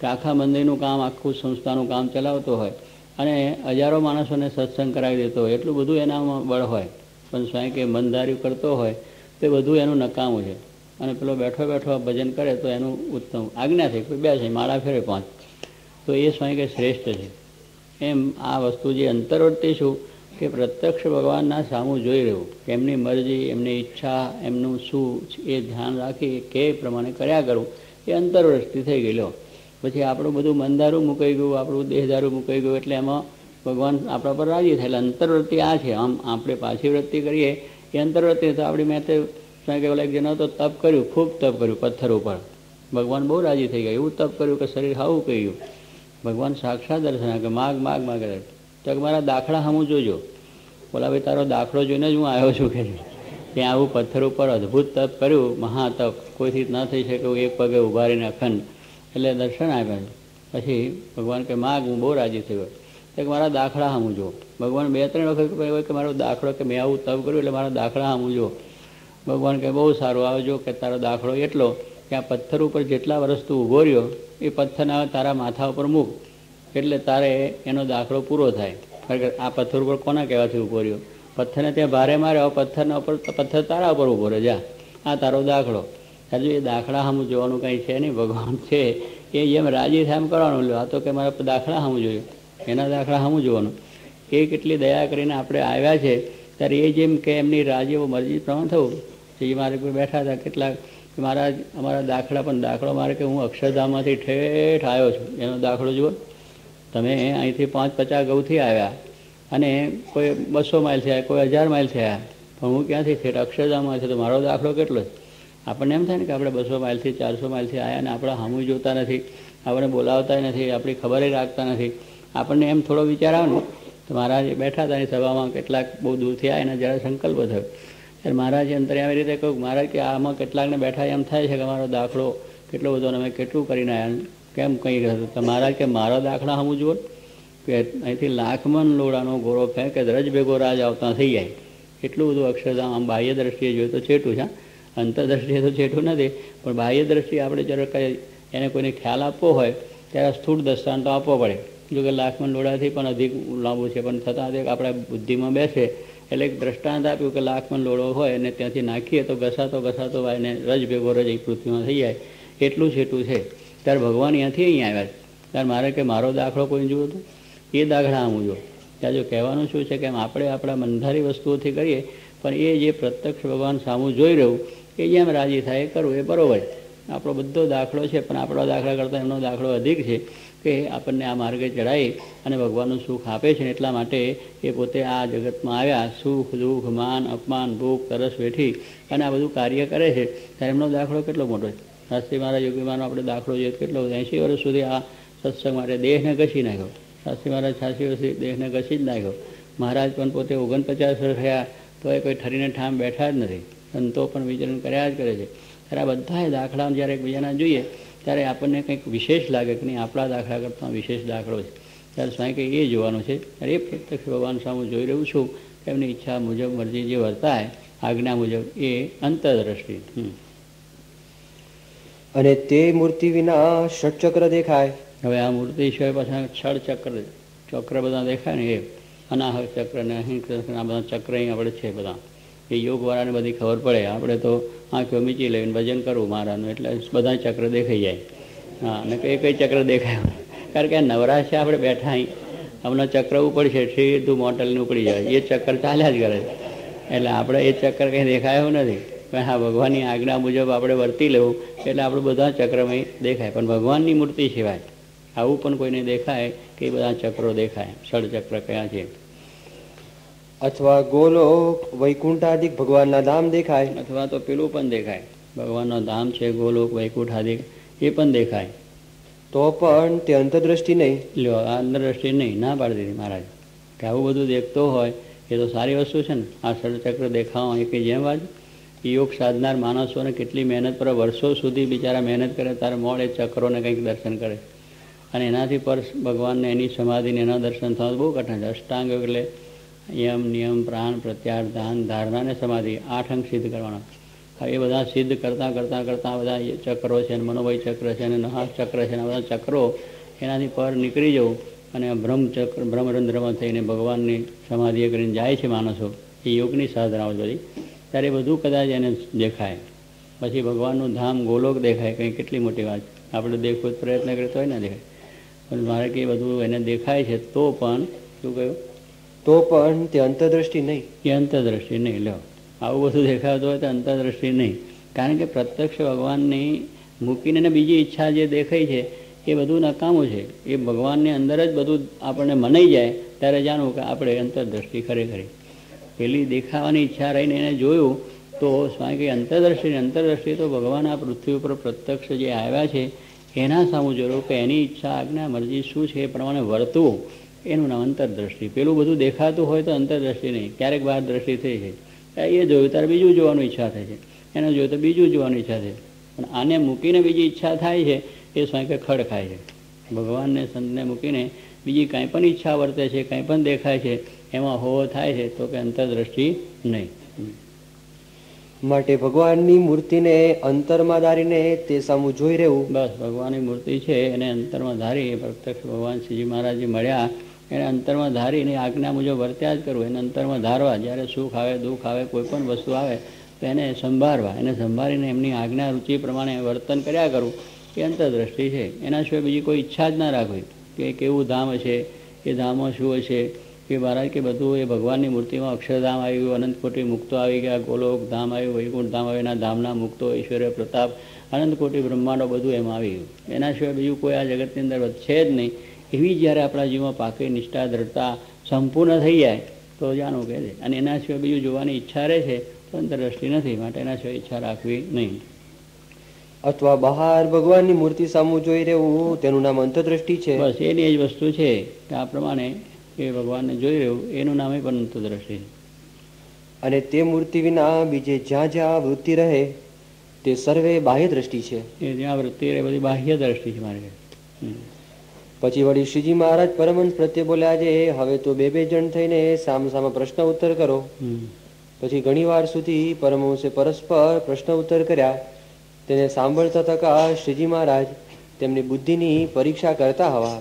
કે આખા મંદિરનું કામ, આખું સંસ્થાનું કામ ચલાવતો હોય. અને હજારો માણસોને સત્સંગ કરાવી દેતો હોય. એટલું બધું એનામાં બળ હોય. પણ સ્વામી કે મનધાર્યું કરતો હોય, તે બધું એનું નકામું છે. અને પેલો બેઠો બેઠો ભજન કરે તો એનું ઉત્તમ. આજ્ઞા છે બે છે માળા ફેરે પાંચ તો એ સ્વામી કંઈ શ્રેષ્ઠ છે. એમ આ વસ્તુ જે અંતરવર્તી છું કે પ્રત્યક્ષ ભગવાનના સામું જોઈ રહ્યું. એમની મરજી, એમની ઈચ્છા, એમનું શું એ ધ્યાન રાખી કે પ્રમાણે કર્યા કરવું એ અંતર્વૃષ્ટિ થઈ ગયેલો. પછી આપણું બધું મંદારું મુકાઈ ગયું, આપણું દેહદારું મુકાઈ ગયું, એટલે એમાં ભગવાન આપણા પર રાજી થાય. એટલે અંતર્વૃત્તિ આ છે. આમ આપણે પાછી વૃત્તિ કરીએ, એ અંતરવૃત્તિ તો આપણી મેં તે કે એક જણો તો તપ કર્યું, ખૂબ તપ કર્યું પથ્થર ઉપર. ભગવાન બહુ રાજી થઈ ગયા. એવું તપ કર્યું કે શરીર હાવું કહી ગયું. ભગવાન સાક્ષાત દર્શન કે માગ માગ માગ તો કે મારા દાખલા હમું જોજો. બોલા, ભાઈ, તારો દાખલો જોઈને જ હું આવ્યો છું કે ત્યાં આવું પથ્થર ઉપર અદ્ભુત તપ કર્યું. મહાતપ. કોઈથી ન થઈ શકે એક પગે ઊભા રહીને અખંડ. એટલે દર્શન આપ્યા પછી ભગવાન કે, માગ, હું બહુ રાજી થયો. કે, મારા દાખલા હમું જો. ભગવાન બે, ત્રણ વખત કે મારો દાખલો કે મેં આવું તપ કર્યું એટલે મારા દાખલા હમું જો. ભગવાન કે, બહુ સારું. આવજો કે તારો દાખલો એટલો. કે આ પથ્થર ઉપર જેટલા વર્ષ તું ઊભો રહ્યો એ પથ્થરના તારા માથા ઉપર મૂક. એટલે તારે એનો દાખલો પૂરો થાય. ખરેખર આ પથ્થર ઉપર કોના કહેવાથી ઊભો રહ્યો? પથ્થરને ત્યાં ભારે માર્યો પથ્થરના ઉપર પથ્થર તારા ઉપર ઊભો રહે જા, આ તારો દાખલો. હજુ એ દાખલા સામું જોવાનું કંઈ છે નહીં, ભગવાન છે. એ જેમ રાજી થાય એમ કરવાનું, લ્યો, આ તો કે મારે દાખલા સામું જોયું. એના દાખલા સામું જોવાનું. એ કેટલી દયા કરીને આપણે આવ્યા છે. ત્યારે એ જેમ કે એમની રાજી મરજી પ્રમાણ થવું. જે મારે પર બેઠા હતા, કેટલાક મારા અમારા દાખલા પણ દાખલો મારે કે હું અક્ષરધામમાંથી ઠેઠ આવ્યો છું. એનો દાખલો જુઓ. તમે અહીંથી પાંચ પચાસ ગૌથી આવ્યા અને કોઈ બસો માઇલથી આવ્યા, કોઈ હજાર માઇલથી આવ્યા. પણ હું ક્યાંથી ઠેઠ અક્ષરધામમાં છે? તો મારો દાખલો કેટલો છે? આપણને એમ થાય ને કે આપણે બસો માઇલથી ચારસો માઇલથી આવ્યા અને આપણે હામું જોતા નથી, આપણે બોલાવતા નથી, આપણી ખબર રાખતા નથી. આપણને એમ થોડો વિચાર આવે ને, તો મહારાજ બેઠા હતા સભામાં, કેટલાક બહુ દૂરથી આવ્યા એના જરા સંકલ્પ થયો. મહારાજે અંતરે આવી રીતે કહ્યું મહારાજ કે આમાં કેટલાકને બેઠા એમ થાય છે કે મારો દાખલો કેટલો બધો અમે કેટલું કરીને આવ્યા કેમ કંઈ તો મહારાજ કે મારો દાખલા સમજવું જુઓ કે અહીંથી લાખમન લોડાનો ગોરો ફેંકે રજ ભેગો રાજ આવતા થઈ જાય. એટલું બધું અક્ષરધામ આમ બાહ્ય દ્રષ્ટિએ જોઈએ તો છેટું છે અંતરદ્રષ્ટિએ તો છેટું નથી, પણ બાહ્ય દ્રષ્ટિએ આપણે જ્યારે કંઈ એને કોઈને ખ્યાલ આપવો હોય ત્યારે સ્થૂળ દ્રષ્ટાંતો આપવો પડે. જો કે લાખમન લોડાથી પણ અધિક લાંબુ છે, પણ છતાં તે આપણા બુદ્ધિમાં બેસે. એટલે એક દ્રષ્ટાંત આપ્યું કે લાખમાં લોડો હોય અને ત્યાંથી નાખીએ તો ઘસાતો ઘસાતો એને રજ ભેગો રજ એ પૃથ્વીમાં થઈ જાય. એટલું છેટું છે. ત્યારે ભગવાન અહીંયાથી અહીં આવ્યા ત્યારે મારે કે મારો દાખલો કોઈ જોયો હતો એ દાખલા આમ જો ત્યાં જો કહેવાનું શું છે કે આપણે આપણા મંધારી વસ્તુઓથી કરીએ, પણ એ જે પ્રત્યક્ષ ભગવાન સામું જોઈ રહ્યું, એ જેમ રાજી થાય એ કરવું એ બરાબર આપણો બધો દાખલો છે, પણ આપણો દાખલા કરતાં એમનો દાખલો અધિક છે. કે આપણને આ માર્ગે ચડાવી અને ભગવાનનું સુખ આપે છે એટલા માટે એ પોતે આ જગતમાં આવ્યા. સુખ, દુઃખ, માન, અપમાન ભૂખ તરસ, વેઠી અને આ બધું કાર્ય કરે છે. ત્યારે એમનો દાખલો કેટલો મોટો છે? શાસ્ત્રી મારા યોગીમાનો આપણે દાખલો જોઈએ કેટલો? એંશી વર્ષ સુધી આ સત્સંગ માટે દેહને ઘસી નાખ્યો. શાસ્ત્રી મહારાજ છ્યાસી વર્ષથી દેહને ઘસી જ નાખ્યો. મહારાજ પણ પોતે ઓગણપચાસ વર્ષ થયા તો એ કોઈ ઠરીને ઠામ બેઠા જ નથી. સંતો પણ વિચરણ કર્યા જ કરે છે. ત્યારે આ બધા દાખલા જ્યારે એકબીજાના જોઈએ ત્યારે આપણને કંઈક વિશેષ લાગે કે નહીં આપણા દાખલા કરતાં વિશેષ દાખલો છે. ત્યારે સ્વામી કંઈ એ જોવાનું છે. ત્યારે એ પ્રત્યક્ષ ભગવાન સામે જોઈ રહ્યું છું એમની ઈચ્છા મુજબ મરજી જે વર્તાય આજ્ઞા મુજબ એ અંતરદ્રષ્ટિ. અને તે મૂર્તિ વિના ષટચક્ર દેખાય. હવે આ મૂર્તિ સિવાય પાછા છળ ચક્ર ચક્ર બધા દેખાય ને એ અનાહક ચક્ર ને અહિંક આ બધા ચક્ર અહીં આપણે છે બધા. એ યોગવાળાને બધી ખબર પડે. આપણે તો આંખો મીચી લઈને ભજન કરવું મારાનું, એટલે બધા ચક્ર દેખાઈ જાય. હા, અને કઈ કઈ ચક્ર દેખાય? કારણ કે આ નવરાશ છે, આપણે બેઠા અહીં. હમણાં ચક્ર ઉપડશે સીધું મોટલને ઉપડી જાય. એ ચક્કર ચાલ્યા જ કરે. એટલે આપણે એ ચક્કર કંઈ દેખાયો નથી. પણ હા, ભગવાનની આજ્ઞા મુજબ આપણે વર્તી લેવું, એટલે આપણે બધા ચક્રમય દેખાય. પણ ભગવાનની મૂર્તિ સિવાય આવું પણ કોઈને દેખાય કે બધા ચક્રો દેખાય? ષડચક્ર કયા છે? અથવા ગોલોક વૈકુંઠાદિક ભગવાનના ધામ દેખાય અથવા તો પેલું પણ દેખાય ભગવાનનો ધામ છે ગોલોક વૈકુંઠ આદિ એ પણ દેખાય તો પણ તે અંતદ્રષ્ટિ નહીં લ્યો આ અંતરદ્રષ્ટિ નહીં ના પાડી દીધી મહારાજ કે આવું બધું દેખતો હોય એ તો સારી વસ્તુ છે ને। આ ષડચક્ર દેખાવા એ કંઈ જેમ વાત? યોગ સાધનાર માણસોને કેટલી મહેનત પર વર્ષો સુધી બિચારા મહેનત કરે તારે મોડ એ ચક્રોને કંઈક દર્શન કરે. અને એનાથી પર ભગવાનને એની સમાધિને એના દર્શન થવા બહુ કઠણ છે. અષ્ટાંગ એટલે યમ, નિયમ, પ્રાણ પ્રત્યાર ધાન ધારણા અને સમાધિ, આઠ અંગ સિદ્ધ કરવાના. એ બધા સિદ્ધ કરતાં કરતાં કરતાં બધા ચક્રો છે મનોભાઈ ચક્ર છે, અને નહાસ ચક્ર છે આ બધા ચક્રો એનાથી પર નીકળી જવું અને બ્રહ્મ ચક્ર, બ્રહ્મરંધ્રમાં થઈને ભગવાનની સમાધિએ કરીને જાય છે માણસો, એ યોગની સાધનાઓ બધી. ત્યારે બધું કદાચ એને દેખાય. પછી ભગવાનનું ધામ ગોલોક દેખાય, કંઈ કેટલી મોટી વાત. આપણે દેખવું પ્રયત્ન કરીએ તોય ના દેખાય. પણ મારે કે બધું એને દેખાય છે તો પણ શું કહ્યું? તો પણ તે અંતરદ્રષ્ટિ નહીં. એ અંતરદ્રષ્ટિ નહીં લો આવું બધું દેખાતું હોય તો અંતરદ્રષ્ટિ નહીં. કારણ કે પ્રત્યક્ષ ભગવાનની મૂકીને એને બીજી ઈચ્છા જે દેખાય છે, એ બધું નકામું છે. એ ભગવાનની અંદર જ બધું આપણને મનાઈ જાય, ત્યારે જાણવું કે આપણે અંતરદ્રષ્ટિ ખરેખરી. પેલી દેખાવાની ઈચ્છા રહીને એને જોયું, તો સ્વામી કે અંતરદ્રષ્ટિ અંતરદ્રષ્ટિ તો ભગવાન આ પૃથ્વી ઉપર પ્રત્યક્ષ જે આવ્યા છે, એના સામું જોયું કે એની ઈચ્છા, આજ્ઞા, મરજી શું છે એ પ્રમાણે વર્તવું. એનું નામ અંતરદ્રષ્ટિ. પેલું બધું દેખાતું હોય તો અંતરદ્રષ્ટિ નહીં. ક્યારેક બહાર દ્રષ્ટિ થઈ છે એ જોયું ત્યારે બીજું જોવાનું ઈચ્છા થાય છે. એને જોયું તો બીજું જોવાની ઈચ્છા થાય પણ આને મૂકીને બીજી ઈચ્છા થાય છે એ સ્વામી કે ખડ ખાય છે. ભગવાનને સંતને મૂકીને બીજી કાંઈ પણ ઈચ્છા વર્તે છે કાંઈ પણ દેખાય છે એમાં હોવો થાય છે તો કે અંતરદ્રષ્ટિ નહીં. માટે ભગવાનની મૂર્તિને અંતરમાં ધારીને તે સામું જોઈ રહેવું. બસ ભગવાનની મૂર્તિ છે એને અંતરમાં ધારી પ્રત્યક્ષ ભગવાન શ્રીજી મહારાજજી મળ્યા. એને અંતરમાં ધારીને આજ્ઞા મુજબ વર્ત્યા જ કરવું એને અંતરમાં ધારવા, જ્યારે સુખ આવે, દુઃખ આવે, કોઈ પણ વસ્તુ આવે, તો એને સંભાળવા. એને સંભાળીને એમની આજ્ઞા રુચિ પ્રમાણે વર્તન કર્યા કરવું એ અંતરદ્રષ્ટિ છે. એના સિવાય બીજી કોઈ ઈચ્છા જ ના રાખવી. કે કેવું ધામ હશે એ ધામમાં શું હશે, કે મહારાજ, કે બધું એ ભગવાનની મૂર્તિમાં અક્ષરધામ આવી ગયું અનંતકોટી મુક્તો આવી ગયા, ગોલોક ધામ આવ્યું, વૈકુંઠ ધામ આવ્યું, એના ધામના મુક્તો ઈશ્વર્ય પ્રતાપ અનંતકોટી બ્રહ્માંડો બધું એમાં ગયું. એના સિવાય બીજું કોઈ આ જગતની અંદર છે જ નહીં. એવી જ્યારે આપણા જીવમાં પાકે નિષ્ઠા દ્રઢતા સંપૂર્ણ થઈ જાય તો જાણવું કે છે. અને એના સિવાય બીજું જોવાની ઈચ્છા રહે છે તો અંતરદ્રષ્ટિ નથી માટે એના સિવાય ઈચ્છા રાખવી નહીં. અથવા બહાર ભગવાનની મૂર્તિ સામું જોઈ રહેવું તેનું નામ અંતદ્રષ્ટિ છે? બસ એની જ વસ્તુ છે કે આ પ્રમાણે એ ભગવાનને જોઈ રહ્યું એનું નામે પણ અંતરદ્રષ્ટિ. છે અને તે મૂર્તિ વિના બીજે જ્યાં જ્યાં વૃત્તિ રહે તે સર્વે બાહ્ય દ્રષ્ટિ છે. એ જ્યાં વૃત્તિ રહે બધી બાહ્ય દ્રષ્ટિ છે મારે. પછી વળી શ્રીજી મહારાજ પરમહંસ પ્રત્યે બોલ્યા છે હવે તો બે બે જણ થઈને સામ સામે પ્રશ્ન ઉત્તર કરો. પછી ઘણી વાર સુધી પરમહંસે પરસ્પર પ્રશ્ન ઉત્તર કર્યા. તેને સાંભળતા થતા શ્રીજી મહારાજ તેમની બુદ્ધિની પરીક્ષા કરતા હવા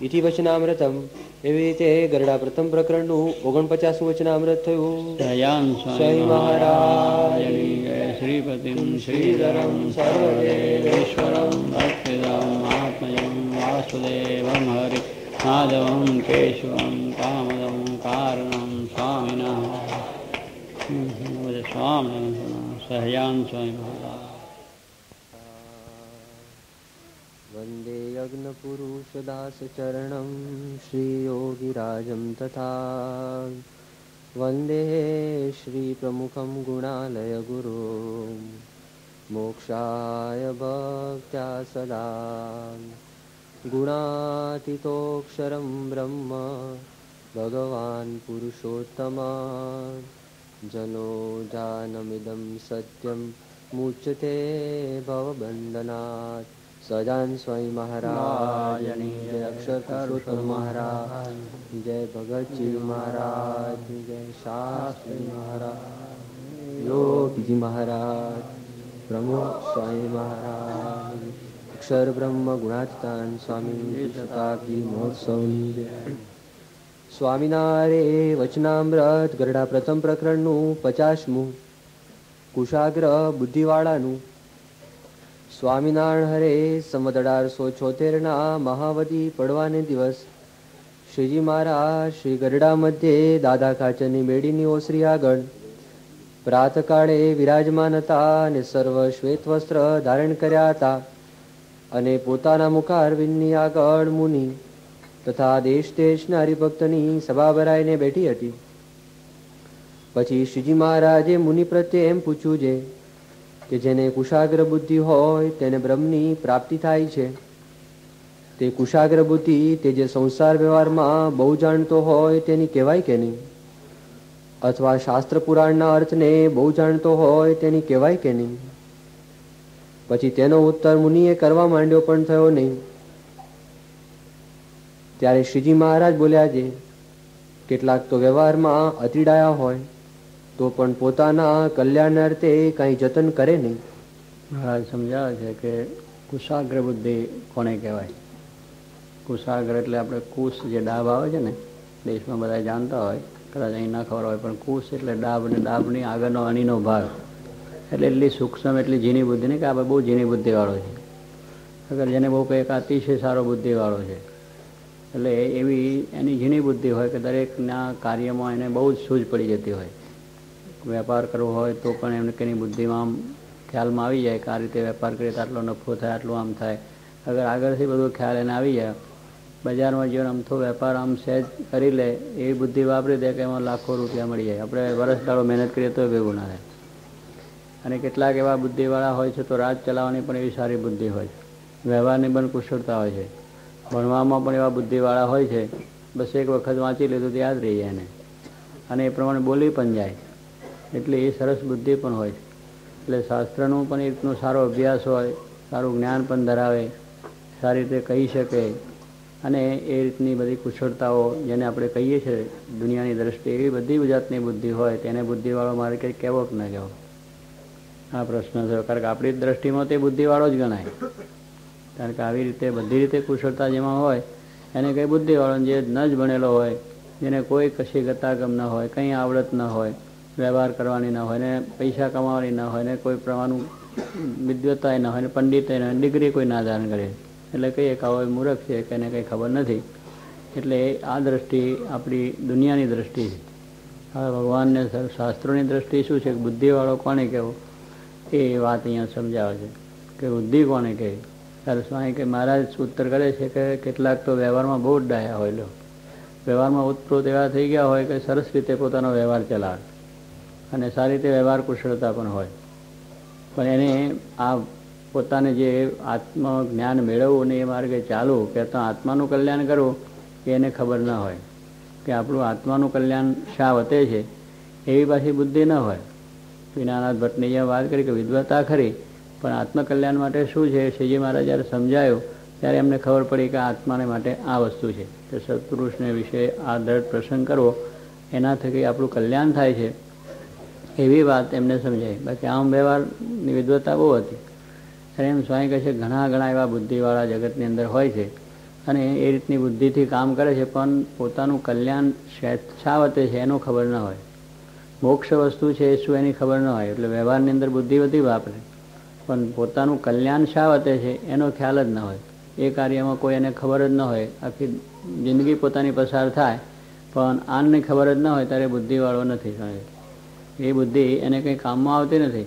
ઇતિ વચનામૃતમ એવી રીતે ગરડા પ્રથમ પ્રકરણનું ઓગણપચાસમું વચનામૃત થયું સ્વામી મહારાજની જય શ્રીપતિમ શ્રીધરમ સર્વદેવેશ્વરમ ભક્તિદમ આત્મજમ વાસુદેવમ હરિ માધવમ કેશવમ કામદમ કારણમ સ્વામિના સ્વામી સહયાન સ્વામી મહારાજ वन्दे अग्नपुरुषदासचरणं श्रीयोगिराजं तथा वन्दे श्रीप्रमुखं गुणालयगुरु मोक्षाय भक्त्या सदा गुणातितोऽक्षरं ब्रह्म भगवान् पुरुषोत्तमा जनो जानमिदं सत्यं मुच्यते भवबन्धनात् સહજાન સ્વામી મહારાજની જય અક્ષર પુરુષોત્તમ મહારાજ જય ભગતજી મહારાજ જય શાસ્ત્રી મહારાજ યોગીજી મહારાજ પ્રમુખ સ્વામી મહારાજ અક્ષર બ્રહ્મ ગુણાત્તાન સ્વામી શતાબ્દી મહોત્સવની જય સ્વામિનારે વચનામૃત ગરડા પ્રથમ પ્રકરણનું પચાસમું કુશાગ્ર બુદ્ધિવાળાનું સ્વામિનારાયણ હરે સંવત અઢારસો છોતેરના મહાવતી પડવાને દિવસ. શ્રીજી મહારાજ, શ્રી ગરડા મધ્યે દાદા કાચનની મેળીની ઓસરી આગળ. પ્રાતકાળે વિરાજમાન હતા અને સર્વ શ્વેત વસ્ત્ર ધારણ કર્યા હતા અને પોતાના મુખારવિંદની આગળ મુનિ તથા દેશ દેશના હરિભક્તની સભા ભરાઈને બેઠી હતી. પછી શ્રીજી મહારાજે મુનિ પ્રત્યે એમ પૂછ્યું છે કે જેને કુશાગ્ર બુદ્ધિ હોય તેને બ્રહ્મની પ્રાપ્તિ થાય છે. તે કુશાગ્ર બુદ્ધિ તે જે સંસાર વ્યવહારમાં બહુ જાણતો હોય તેની કહેવાય કે નહીં? અથવા શાસ્ત્ર પુરાણના અર્થને બહુ જાણતો હોય તેની કહેવાય કે નહીં? પછી તેનો ઉત્તર મુનિએ કરવા માંડ્યો પણ થયો નહીં. ત્યારે શ્રીજી મહારાજ બોલ્યા છે, કેટલાક તો વ્યવહારમાં અતિડાયા હોય. તો પણ પોતાના કલ્યાણાર્થે કાંઈ જતન કરે નહીં. મહારાજ સમજાવે છે કે કુશાગ્ર બુદ્ધિ કોને કહેવાય? કુશાગ્ર એટલે આપણે કુશ જે ડાબ આવે છે ને, દેશમાં બધા જાણતા હોય, કદાચ અહીં ના ખબર હોય, પણ કુશ એટલે ડાબ અને ડાબની આગળનો અણીનો ભાગ. એટલે એટલી સૂક્ષ્મ, એટલી ઝીણી બુદ્ધિ નહીં કે આ બહુ ઝીણી બુદ્ધિવાળો છે. અગર જેને બહુ કંઈક અતિશય સારો બુદ્ધિવાળો છે, એટલે એવી એની ઝીણી બુદ્ધિ હોય કે દરેકના કાર્યમાં એને બહુ જ સૂઝ પડી જતી હોય. વેપાર કરવો હોય તો પણ એમને કંઈ બુદ્ધિમાં આમ ખ્યાલમાં આવી જાય કે આ રીતે વેપાર કરીએ તો આટલો નફો થાય, આટલું આમ થાય. અગર આગળથી બધો ખ્યાલ એને આવી જાય, બજારમાં જીવન અમથો વેપાર આમ સહેજ કરી લે, એ બુદ્ધિ વાપરી દે કે એમાં લાખો રૂપિયા મળી જાય. આપણે વરસ દાડો મહેનત કરીએ તો ભેગું ના થાય. અને કેટલાક એવા બુદ્ધિવાળા હોય છે તો રાજ ચલાવવાની પણ એવી સારી બુદ્ધિ હોય છે. વ્યવહારની પણ કુશળતા હોય છે. ભણવામાં પણ એવા બુદ્ધિવાળા હોય છે, બસ એક વખત વાંચી લીધું તો યાદ રહી જાય એને. અને એ પ્રમાણે બોલી પણ જાય. એટલે એ સરસ બુદ્ધિ પણ હોય એટલે શાસ્ત્રનું પણ એક રીતનો સારો અભ્યાસ હોય, સારું જ્ઞાન પણ ધરાવે, સારી રીતે કહી શકે, અને એ રીતની બધી કુશળતાઓ જેને આપણે કહીએ છીએ દુનિયાની દ્રષ્ટિએ, એવી બધી જાતની બુદ્ધિ હોય, તેને બુદ્ધિવાળો મારે કંઈ કહેવો કે ન કહેવો આ પ્રશ્ન છે. કારણ કે આપણી દ્રષ્ટિમાં તે બુદ્ધિવાળો જ ગણાય. કારણ કે આવી રીતે બધી રીતે કુશળતા જેમાં હોય, એને કંઈ બુદ્ધિવાળો જે ન જ ભણેલો હોય, જેને કોઈ કશી ગતાગમ ન હોય, કંઈ આવડત ન હોય વ્યવહાર કરવાની ન હોય ને પૈસા કમાવાની ન હોય ને કોઈ પ્રમાણનું વિદ્વતાય ન હોય ને પંડિતાય ન હોય ડિગ્રી કોઈ ના ધારણ કરે. એટલે કહીએ કે આવો મૂર્ખ છે કે એને કંઈ ખબર નથી. એટલે આ દ્રષ્ટિ આપણી દુનિયાની દ્રષ્ટિ છે. હવે ભગવાનને શાસ્ત્રોની દ્રષ્ટિ શું છે? કે બુદ્ધિવાળો કોને કહેવો? એ વાત અહીંયા સમજાવે છે. કે બુદ્ધિ કોને કહે? ત્યારે સ્વામી કે મહારાજ ઉત્તર કરે છે કે કેટલાક તો વ્યવહારમાં બહુ જ ડાયા હોય લો. વ્યવહારમાં ઉત્પ્રોત એવા થઈ ગયા હોય કે સરસ રીતે પોતાનો વ્યવહાર ચલાવે. અને સારી રીતે વ્યવહાર કુશળતા પણ હોય. પણ એને આ પોતાને જે આત્મ જ્ઞાન મેળવવું ને એ માર્ગે ચાલવું કે તો આત્માનું કલ્યાણ કરવું એને ખબર ન હોય. કે આપણું આત્માનું કલ્યાણ શા વતે છે, એવી પાછી બુદ્ધિ ન હોય. વિનાનાથ ભટ્ટની જેમ વાત કરી કે વિદ્વતા ખરી, પણ આત્મકલ્યાણ માટે શું છે? શ્રીજી મહારાજ જ્યારે સમજાયું, ત્યારે એમને ખબર પડી કે આત્માને માટે આ વસ્તુ છે. કે સત્પુરુષને વિશે આ દ્રઢ પ્રસંગ કરવો એના થકી આપણું કલ્યાણ થાય છે? એવી વાત એમને સમજાય બાકી આમ વ્યવહારની વિદ્વતા બહુ હતી. અને એમ સ્વામી કહે છે, ઘણા ઘણા એવા બુદ્ધિવાળા જગતની અંદર હોય છે અને એ રીતની બુદ્ધિથી કામ કરે છે, પણ પોતાનું કલ્યાણ શા વતે છે, એનો ખબર ન હોય. મોક્ષ વસ્તુ છે એ શું એની ખબર ન હોય. એટલે વ્યવહારની અંદર બુદ્ધિ બધી વાપરે. પણ પોતાનું કલ્યાણ શા વતે છે, એનો ખ્યાલ જ ન હોય. એ કાર્યમાં કોઈ એને ખબર જ ન હોય. આખી જિંદગી પોતાની પસાર થાય, પણ આનની ખબર જ ન હોય, ત્યારે બુદ્ધિવાળો નથી. સમજે એ બુદ્ધિ એને કંઈ કામમાં આવતી નથી.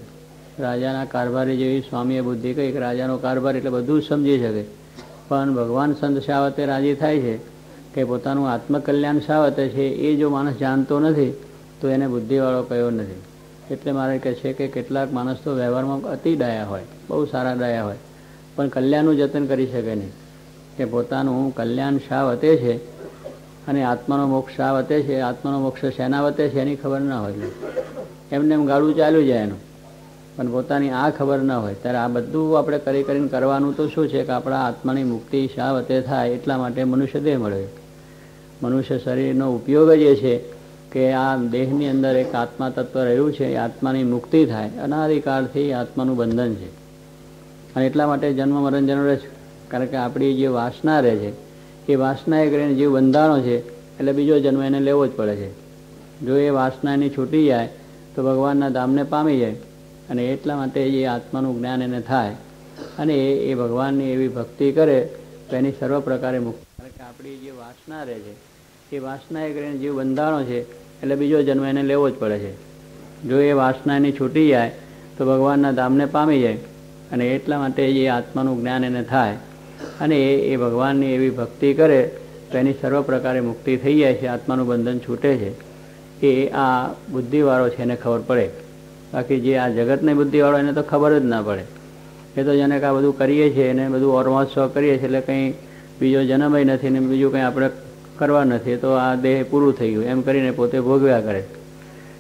રાજાના કારભારી જેવી સ્વામીએ બુદ્ધિ કહી કે રાજાનો કારભાર એટલે બધું જ સમજી શકે. પણ ભગવાન સંત શાવતે રાજી થાય છે કે પોતાનું આત્મકલ્યાણ શા વતે છે એ જો માણસ જાણતો નથી, તો એને બુદ્ધિવાળો કયો નથી. એટલે મારે કહે છે કે કેટલાક માણસ તો વ્યવહારમાં અતિ ડાયા હોય, બહુ સારા ડાયા હોય, પણ કલ્યાણનું જતન કરી શકે નહીં. કે પોતાનું કલ્યાણ શા વતે છે અને આત્માનો મોક્ષ શા વતે છે, આત્માનો મોક્ષ શેના વતે છે એની ખબર ના હોય. એમને એમ ગાડું ચાલ્યું જાય એનું. પણ પોતાની આ ખબર ન હોય. ત્યારે આ બધું આપણે કરી કરીને કરવાનું તો શું છે કે આપણા આત્માની મુક્તિ શા વતે થાય એટલા માટે મનુષ્ય દેહ મળે મનુષ્ય શરીરનો ઉપયોગ જ એ છે કે આ દેહની અંદર એક આત્મા તત્વ રહ્યું છે, એ આત્માની મુક્તિ થાય. અનાધિકારથી આત્માનું બંધન છે. અને એટલા માટે જન્મ મરણ જન્મ રહે છે. કારણ કે આપણી જે વાસના રહે છે, એ વાસના એ કરીને જીવ બંધાણો છે, એટલે બીજો જન્મ એને લેવો જ પડે છે. જો એ વાસના એની છૂટી જાય તો ભગવાનના ધામને પામી જાય અને એટલા માટે એ આત્માનું જ્ઞાન એને થાય. અને એ ભગવાનની એવી ભક્તિ કરે તો એની સર્વ પ્રકારે મુક્તિ કારણ કે આપણી જે વાસના રહે છે, એ વાસના એ કરીને જીવ બંધાણો છે, એટલે બીજો જન્મ એને લેવો જ પડે છે. જો એ વાસના એની છૂટી જાય, તો ભગવાનના ધામને પામી જાય અને એટલા માટે એ આત્માનું જ્ઞાન એને થાય. અને એ ભગવાનની એવી ભક્તિ કરે તો એની સર્વ પ્રકારે મુક્તિ થઈ જાય છે, આત્માનું બંધન છૂટે છે. એ આ બુદ્ધિવાળો છે એને ખબર પડે. બાકી જે આ જગતની બુદ્ધિવાળો એને તો ખબર જ ના પડે. એ તો જેને કે આ બધું કરીએ છીએ, એને બધું ઓરમહોત્સવ કરીએ છીએ, એટલે કંઈ બીજો જન્મય નથી ને બીજું કંઈ આપણે કરવા નથી, તો આ દેહ પૂરું થઈ ગયું. એમ કરીને પોતે ભોગવ્યા કરે.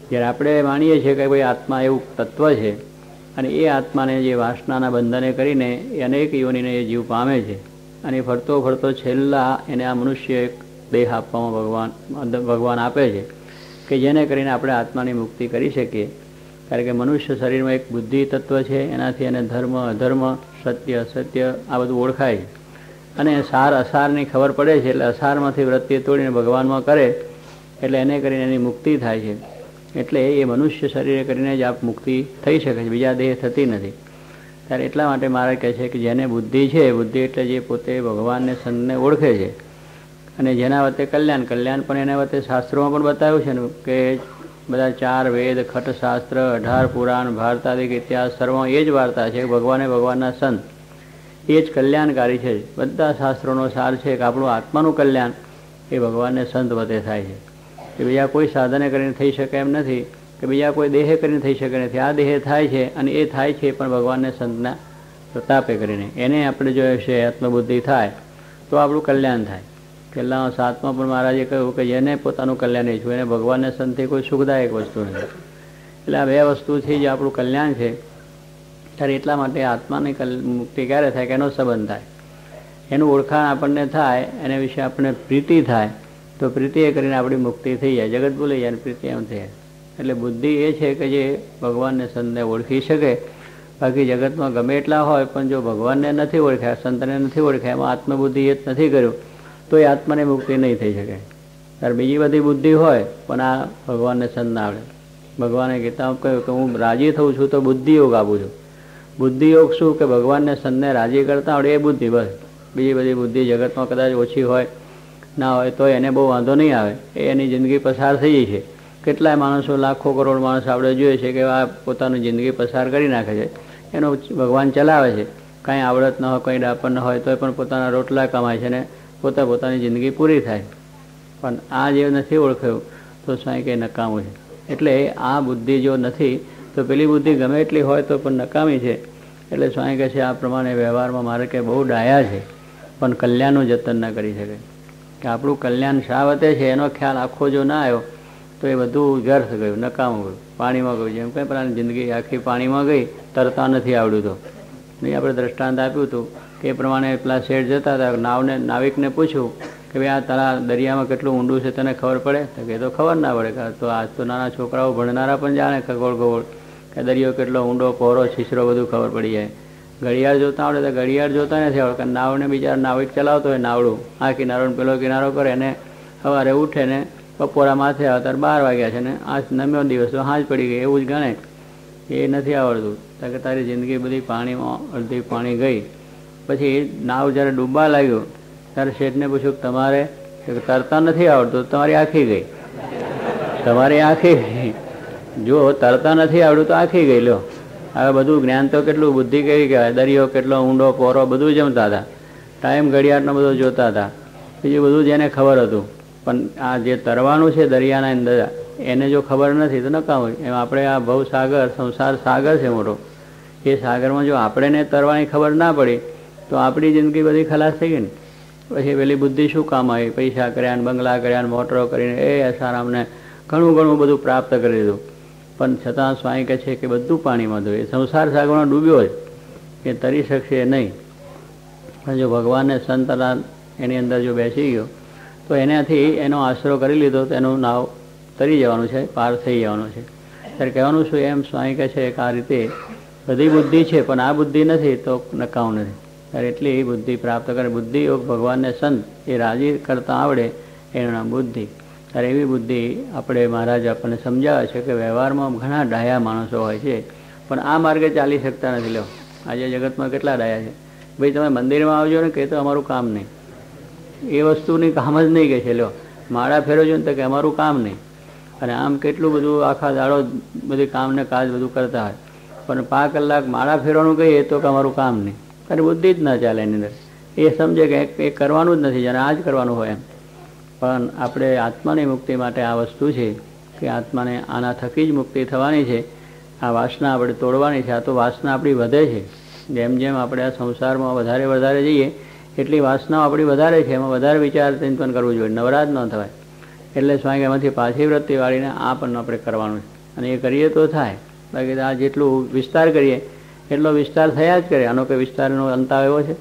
જ્યારે આપણે માનીએ છીએ કે ભાઈ આત્મા એવું તત્વ છે, અને એ આત્માને જે વાસનાના બંધને કરીને એ અનેક યોનીને એ જીવ પામે છે, અને ફરતો ફરતો છેલ્લા એને આ મનુષ્ય એક દેહ આપવામાં ભગવાન ભગવાન આપે છે. કે જેને કરીને આપણે આત્માની મુક્તિ કરી શકીએ. કારણ કે મનુષ્ય શરીરમાં એક બુદ્ધિ તત્વ છે, એનાથી એને ધર્મ, અધર્મ, સત્ય, અસત્ય આ બધું ઓળખાય. અને સાર અસારની ખબર પડે છે, એટલે અસારમાંથી વૃત્તિ તોડીને ભગવાનમાં કરે, એટલે એને કરીને એની મુક્તિ થાય છે. એટલે એ મનુષ્ય શરીરે કરીને જ આપ મુક્તિ થઈ શકે છે, બીજા દેહ થતી નથી. ત્યારે એટલા માટે મારે કહે છે કે જેને બુદ્ધિ છે, બુદ્ધિ એટલે જે પોતે ભગવાનને, સંતને ઓળખે છે અને જેના વતે કલ્યાણ કલ્યાણ પણ એના વતે શાસ્ત્રોમાં પણ બતાવ્યું છે ને કે બધા ચાર વેદ ખટશાસ્ત્ર અઢાર પુરાણ ભારતાદિક ઇતિહાસ સર્વ એ જ વાર્તા છે, ભગવાને ભગવાનના સંત. એ જ કલ્યાણકારી છે. બધા શાસ્ત્રોનો સાર છે કે આપણું આત્માનું કલ્યાણ એ ભગવાનને સંત વતે થાય છે. કે બીજા કોઈ સાધને કરીને થઈ શકે એમ નથી, કે બીજા કોઈ દેહે કરીને થઈ શકે નથી. આ દેહે થાય છે અને એ થાય છે પણ ભગવાનને સંતના પ્રતાપે કરીને. એને આપણે જો છે આત્મબુદ્ધિ થાય, તો આપણું કલ્યાણ થાય. પહેલાં સાતમાં પણ મહારાજે કહ્યું કે જેને પોતાનું કલ્યાણ ઈચ્છવું એને ભગવાનને સંતે કોઈ સુખદાયક વસ્તુ નથી. એટલે આ બે વસ્તુથી જ આપણું કલ્યાણ છે. ત્યારે એટલા માટે આત્માની મુક્તિ ક્યારે થાય કે એનો સંબંધ થાય? એનું ઓળખાણ આપણને થાય, એને વિશે આપણને પ્રીતિ થાય, તો પ્રીતિ એ કરીને આપણી મુક્તિ થઈ જાય. જગત બોલી જાય અને પ્રીતિ એમ થઈ એટલે બુદ્ધિ એ છે કે જે ભગવાનને સંતને ઓળખી શકે. બાકી જગતમાં ગમે એટલા હોય, પણ જો ભગવાનને નથી ઓળખ્યા, સંતને નથી ઓળખ્યા, એમાં આત્મબુદ્ધિ એ જ નથી કર્યું. તો એ આત્માની મુક્તિ નહીં થઈ શકે. ત્યારે બીજી બધી બુદ્ધિ હોય, પણ આ ભગવાનને સંત ના આવડે ભગવાને ગીતામાં કહ્યું કે હું રાજી થઉં છું તો બુદ્ધિ યોગ આપું છું. બુદ્ધિ યોગ શું? કે ભગવાનને સંતને રાજી કરતા આવડે એ બુદ્ધિ બસ. બીજી બધી બુદ્ધિ જગતમાં કદાચ ઓછી હોય, ના હોય, તો એને બહુ વાંધો નહીં આવે. એ એની જિંદગી પસાર થઈ જાય છે. કેટલાય માણસો, લાખો કરોડ માણસ આપણે જોઈએ છે કે આ પોતાની જિંદગી પસાર કરી નાખે છે. એનો ભગવાન ચલાવે છે. કાંઈ આવડત ન હોય, કંઈ ડાપર ન હોય તો પણ પોતાના રોટલા કમાય છે ને પોતા પોતાની જિંદગી પૂરી થાય. પણ આ જે નથી ઓળખ્યું, તો સાંઈ કંઈ નકામું છે. એટલે આ બુદ્ધિ જો નથી, તો પેલી બુદ્ધિ ગમે એટલી હોય તો પણ નકામી છે. એટલે સ્વામી કહે છે, આ પ્રમાણે વ્યવહારમાં મારે કે બહુ ડાયા છે, પણ કલ્યાણનું જતન ના કરી શકે. કે આપણું કલ્યાણ શા વતે છે, એનો ખ્યાલ આખો જો ના આવ્યો, તો એ બધું વ્યર્થ ગયું, નકામું ગયું, પાણીમાં ગયું. જેમ કંઈ પેલા જિંદગી આખી પાણીમાં ગઈ, તરતા નથી આવડ્યું તો નહીં, આપણે દ્રષ્ટાંત આપ્યું હતું કે એ પ્રમાણે પેલા શેઠ જતા હતા, નાવને, નાવિકને પૂછ્યું કે ભાઈ આ તારા દરિયામાં કેટલું ઊંડું છે તને ખબર પડે? તો કે તો ખબર ના પડે તો આજ તો નાના છોકરાઓ ભણનારા પણ જાણે ખગોળ ખગોળ કે દરિયો કેટલો ઊંડો પહોરો છીછરો બધું ખબર પડી જાય. ઘડિયાળ જોતા આવડે તો ઘડિયાળ જોતા નથી આવડે કારણ નાવને બીજા નાવિક ચલાવતો હોય નાવડું. આ કિનારો પેલો કિનારો કરે ને સવારે ઉઠે ને બપોરા માથે આવે, ત્યારે બાર વાગ્યા છે ને આ નમ્યો દિવસ તો હાજ પડી ગઈ, એવું જ ગણે એ નથી આવડતું. કે તારી જિંદગી બધી પાણીમાં અડધી પાણી ગઈ. પછી નાવ જ્યારે ડૂબવા લાગ્યું, ત્યારે શેઠને પૂછ્યું, તમારે તરતા નથી આવડતું, તમારી આખી ગઈ. તમારી આખી ગઈ? જો તરતા નથી આવડતું તો આખી ગઈ લો. હવે બધું જ્ઞાન તો કેટલું, બુદ્ધિ કેવી કહેવાય? દરિયો કેટલો, ઊંડો, પોરો, બધું જમતા હતા. ટાઈમ ઘડિયાળનો બધો જોતા હતા. બીજું બધું જેને ખબર હતું. પણ આ જે તરવાનું છે દરિયાના અંદર, એને જો ખબર નથી તો નકામ. એમ આપણે આ ભવ સાગર સંસાર સાગર છે મોટો. એ સાગરમાં જો આપણે ને તરવાની ખબર ના પડી તો આપણી જિંદગી બધી ખલાસ થઈ ગઈ ને. પછી પેલી બુદ્ધિ શું કામ આવી? પૈસા કર્યા ને બંગલા કર્યા ને મોટરો કરીને એ અસારામને ઘણું ઘણું બધું પ્રાપ્ત કરી દીધું પણ છતાં સ્વાઈ કહે છે કે બધું પાણીમાં ધોયું સંસાર સાગરમાં ડૂબ્યો જ એ તરી શકશે નહીં. પણ જો ભગવાનને સંતના એની અંદર જો બેસી ગયો, તો એનાથી એનો આશરો કરી લીધો તો એનું નાવ તરી જવાનું છે, પાર થઈ જવાનું છે. ત્યારે કહેવાનું શું એમ સ્વાઈ કહે છે કે આ રીતે બધી બુદ્ધિ છે, પણ આ બુદ્ધિ નથી તો નકામ નથી. ત્યારે એટલી બુદ્ધિ પ્રાપ્ત કરે. બુદ્ધિ યોગ ભગવાનને સંત એ રાજી કરતા આવડે એનું નામ બુદ્ધિ. ત્યારે એવી બુદ્ધિ આપણે મહારાજ આપણને સમજાવે છે કે વ્યવહારમાં ઘણા ડાયા માણસો હોય છે. પણ આ માર્ગે ચાલી શકતા નથી લો આજે જગતમાં કેટલા ડાયા છે? ભાઈ, તમે મંદિરમાં આવજો ને કે તો અમારું કામ નહીં. એ વસ્તુની કામ જ નહીં કે છે લો માળા ફેરવજો ને તો કે અમારું કામ નહીં. અને આમ કેટલું બધું આખા દાડો બધી કામને કાજ બધું કરતા હોય. પણ પાંચ કલાક માળા ફેરવાનું કહીએ તો કે અમારું કામ નહીં. અને બુદ્ધિ જ ના ચાલે એની અંદર. એ સમજે કે એ કરવાનું જ નથી જ્યારે આ જ કરવાનું હોય એમ. પણ આપણે આત્માની મુક્તિ માટે આ વસ્તુ છે કે આત્માને આના થકી જ મુક્તિ થવાની છે. આ વાસના આપણે તોડવાની છે, આ તો વાસના આપણી વધે છે. જેમ જેમ આપણે આ સંસારમાં વધારે વધારે જઈએ, એટલી વાસનાઓ આપણી વધારે છે. એમાં વધારે વિચાર ચિંતન કરવું જોઈએ. નવરાજ ન થવાય. એટલે સ્વામી એમાંથી પાછી વૃત્તિ વાળીને આ પણ આપણે કરવાનું છે. અને એ કરીએ તો થાય. બાકી આ જેટલું વિસ્તાર કરીએ એટલો વિસ્તાર થયા જ કરે. આનો કોઈ વિસ્તારનો અંત આવ્યો છે.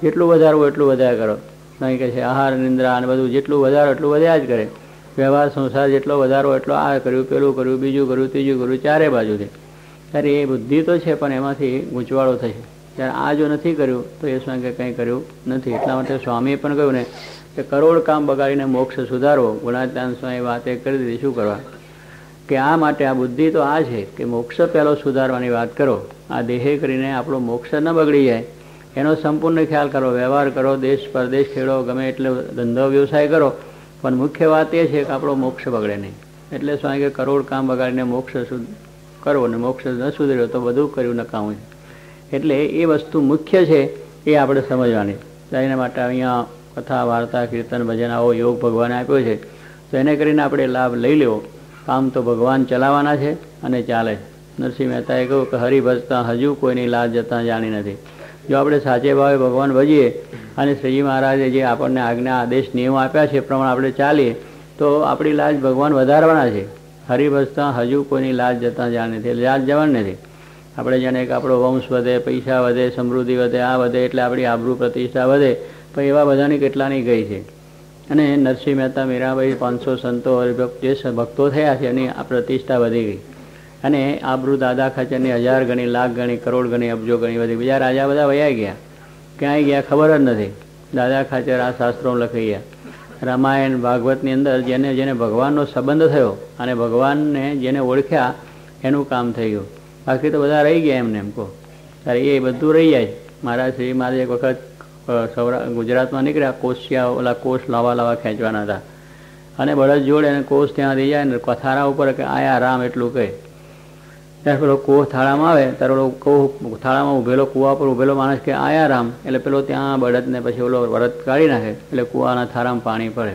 જેટલું વધારવું એટલું વધારે કરો. નહીં કે છે આહાર, નિંદ્રા અને બધું જેટલું વધારો એટલું વધ્યા જ કરે. વ્યવહાર, સંસાર જેટલો વધારો એટલો આ કર્યું, પેલું કર્યું, બીજું કર્યું, ત્રીજું કર્યું, ચારે બાજુથી. ત્યારે એ બુદ્ધિ તો છે, પણ એમાંથી ગૂંચવાડો થશે. ત્યારે આ જો નથી કર્યું, તો એ સ્વાંગે કંઈ કર્યું નથી. એટલા માટે સ્વામીએ પણ કહ્યું ને કે કરોડ કામ બગાડીને મોક્ષ સુધારવો ગુણાત્યાન સ્વામી એ કરી દીધી. શું કરવા? કે આ માટે આ બુદ્ધિ તો આ છે કે મોક્ષ પહેલો સુધારવાની વાત કરો. આ દેહે કરીને આપણો મોક્ષ ન બગડી જાય. એનો સંપૂર્ણ ખ્યાલ કરો, વ્યવહાર કરો, દેશ પરદેશ ખેડો, ગમે એટલે ધંધો, વ્યવસાય કરો. પણ મુખ્ય વાત એ છે કે આપણો મોક્ષ બગડે નહીં. એટલે સ્વામી કે કરોડ કામ બગાડીને મોક્ષ કરો અને મોક્ષ ન સુધર્યો તો બધું કર્યું નકામું છે. એટલે એ વસ્તુ મુખ્ય છે એ આપણે સમજવાની. એના માટે અહીંયા કથા, વાર્તા, કીર્તન, ભજન, આવો યોગ ભગવાને આપ્યો છે. તો એને કરીને આપણે લાભ લઈ લેવો. કામ તો ભગવાન ચલાવવાના છે અને ચાલે નરસિંહ મહેતાએ કહ્યું કે હરિભજતા હજુ કોઈની લાજ જતાં જાણી નથી. જો આપણે સાચે ભાવે ભગવાન ભજીએ અને શ્રીજી મહારાજે જે આપણને આજ્ઞા, આદેશ, નિયમો આપ્યા છે એ પ્રમાણે આપણે ચાલીએ, તો આપણી લાજ ભગવાન વધારવાના છે. હરિભજતા હજુ કોઈની લાજ જતાં જાણી નથી લાજ જવાની નથી. આપણે જાણે કે આપણો વંશ વધે, પૈસા વધે, સમૃદ્ધિ વધે, આ વધે, એટલે આપણી આબરૂ પ્રતિષ્ઠા વધે, પણ એવા બધાની કેટલાની ગઈ છે. અને નરસિંહ મહેતા મીરાબાઈ પાંચસો સંતો હરિભક્ત જે ભક્તો થયા છે એની આ પ્રતિષ્ઠા વધી ગઈ. અને આબરૂ દાદા ખચરની હજાર ગણી, લાખ ગણી, કરોડ ગણી, અબજો ગણી, બધી બીજા રાજા બધા વયા ગયા. ક્યાંય ગયા ખબર જ નથી. દાદા ખાચર આ શાસ્ત્રો લખી ગયા રામાયણ, ભાગવતની અંદર જેને જેને ભગવાનનો સંબંધ થયો અને ભગવાનને જેને ઓળખ્યા, એનું કામ થઈ ગયું. બાકી તો બધા રહી ગયા એમને એમ કહો. ત્યારે એ બધું રહી જાય. મારા શ્રી મારે એક વખત સૌરા, ગુજરાતમાં નીકળ્યા, કોશિયા, ઓલા કોષ લાવા લાવા ખેંચવાના હતા. અને બળદ જોડે એને કોષ ત્યાં ત્યાંથી જાય ને કથારા ઉપર કે આયા રામ એટલું કહે. ત્યારે પેલો કોહ થાળામાં આવે, ત્યારે પેલો કોહ થાળામાં ઉભેલો કૂવા પર ઉભેલો માણસ કે આયા રામ એટલે પેલો ત્યાં બળદને પછી ઓલો વરત કાઢી નાખે, એટલે કૂવાના થાળામાં પાણી પડે.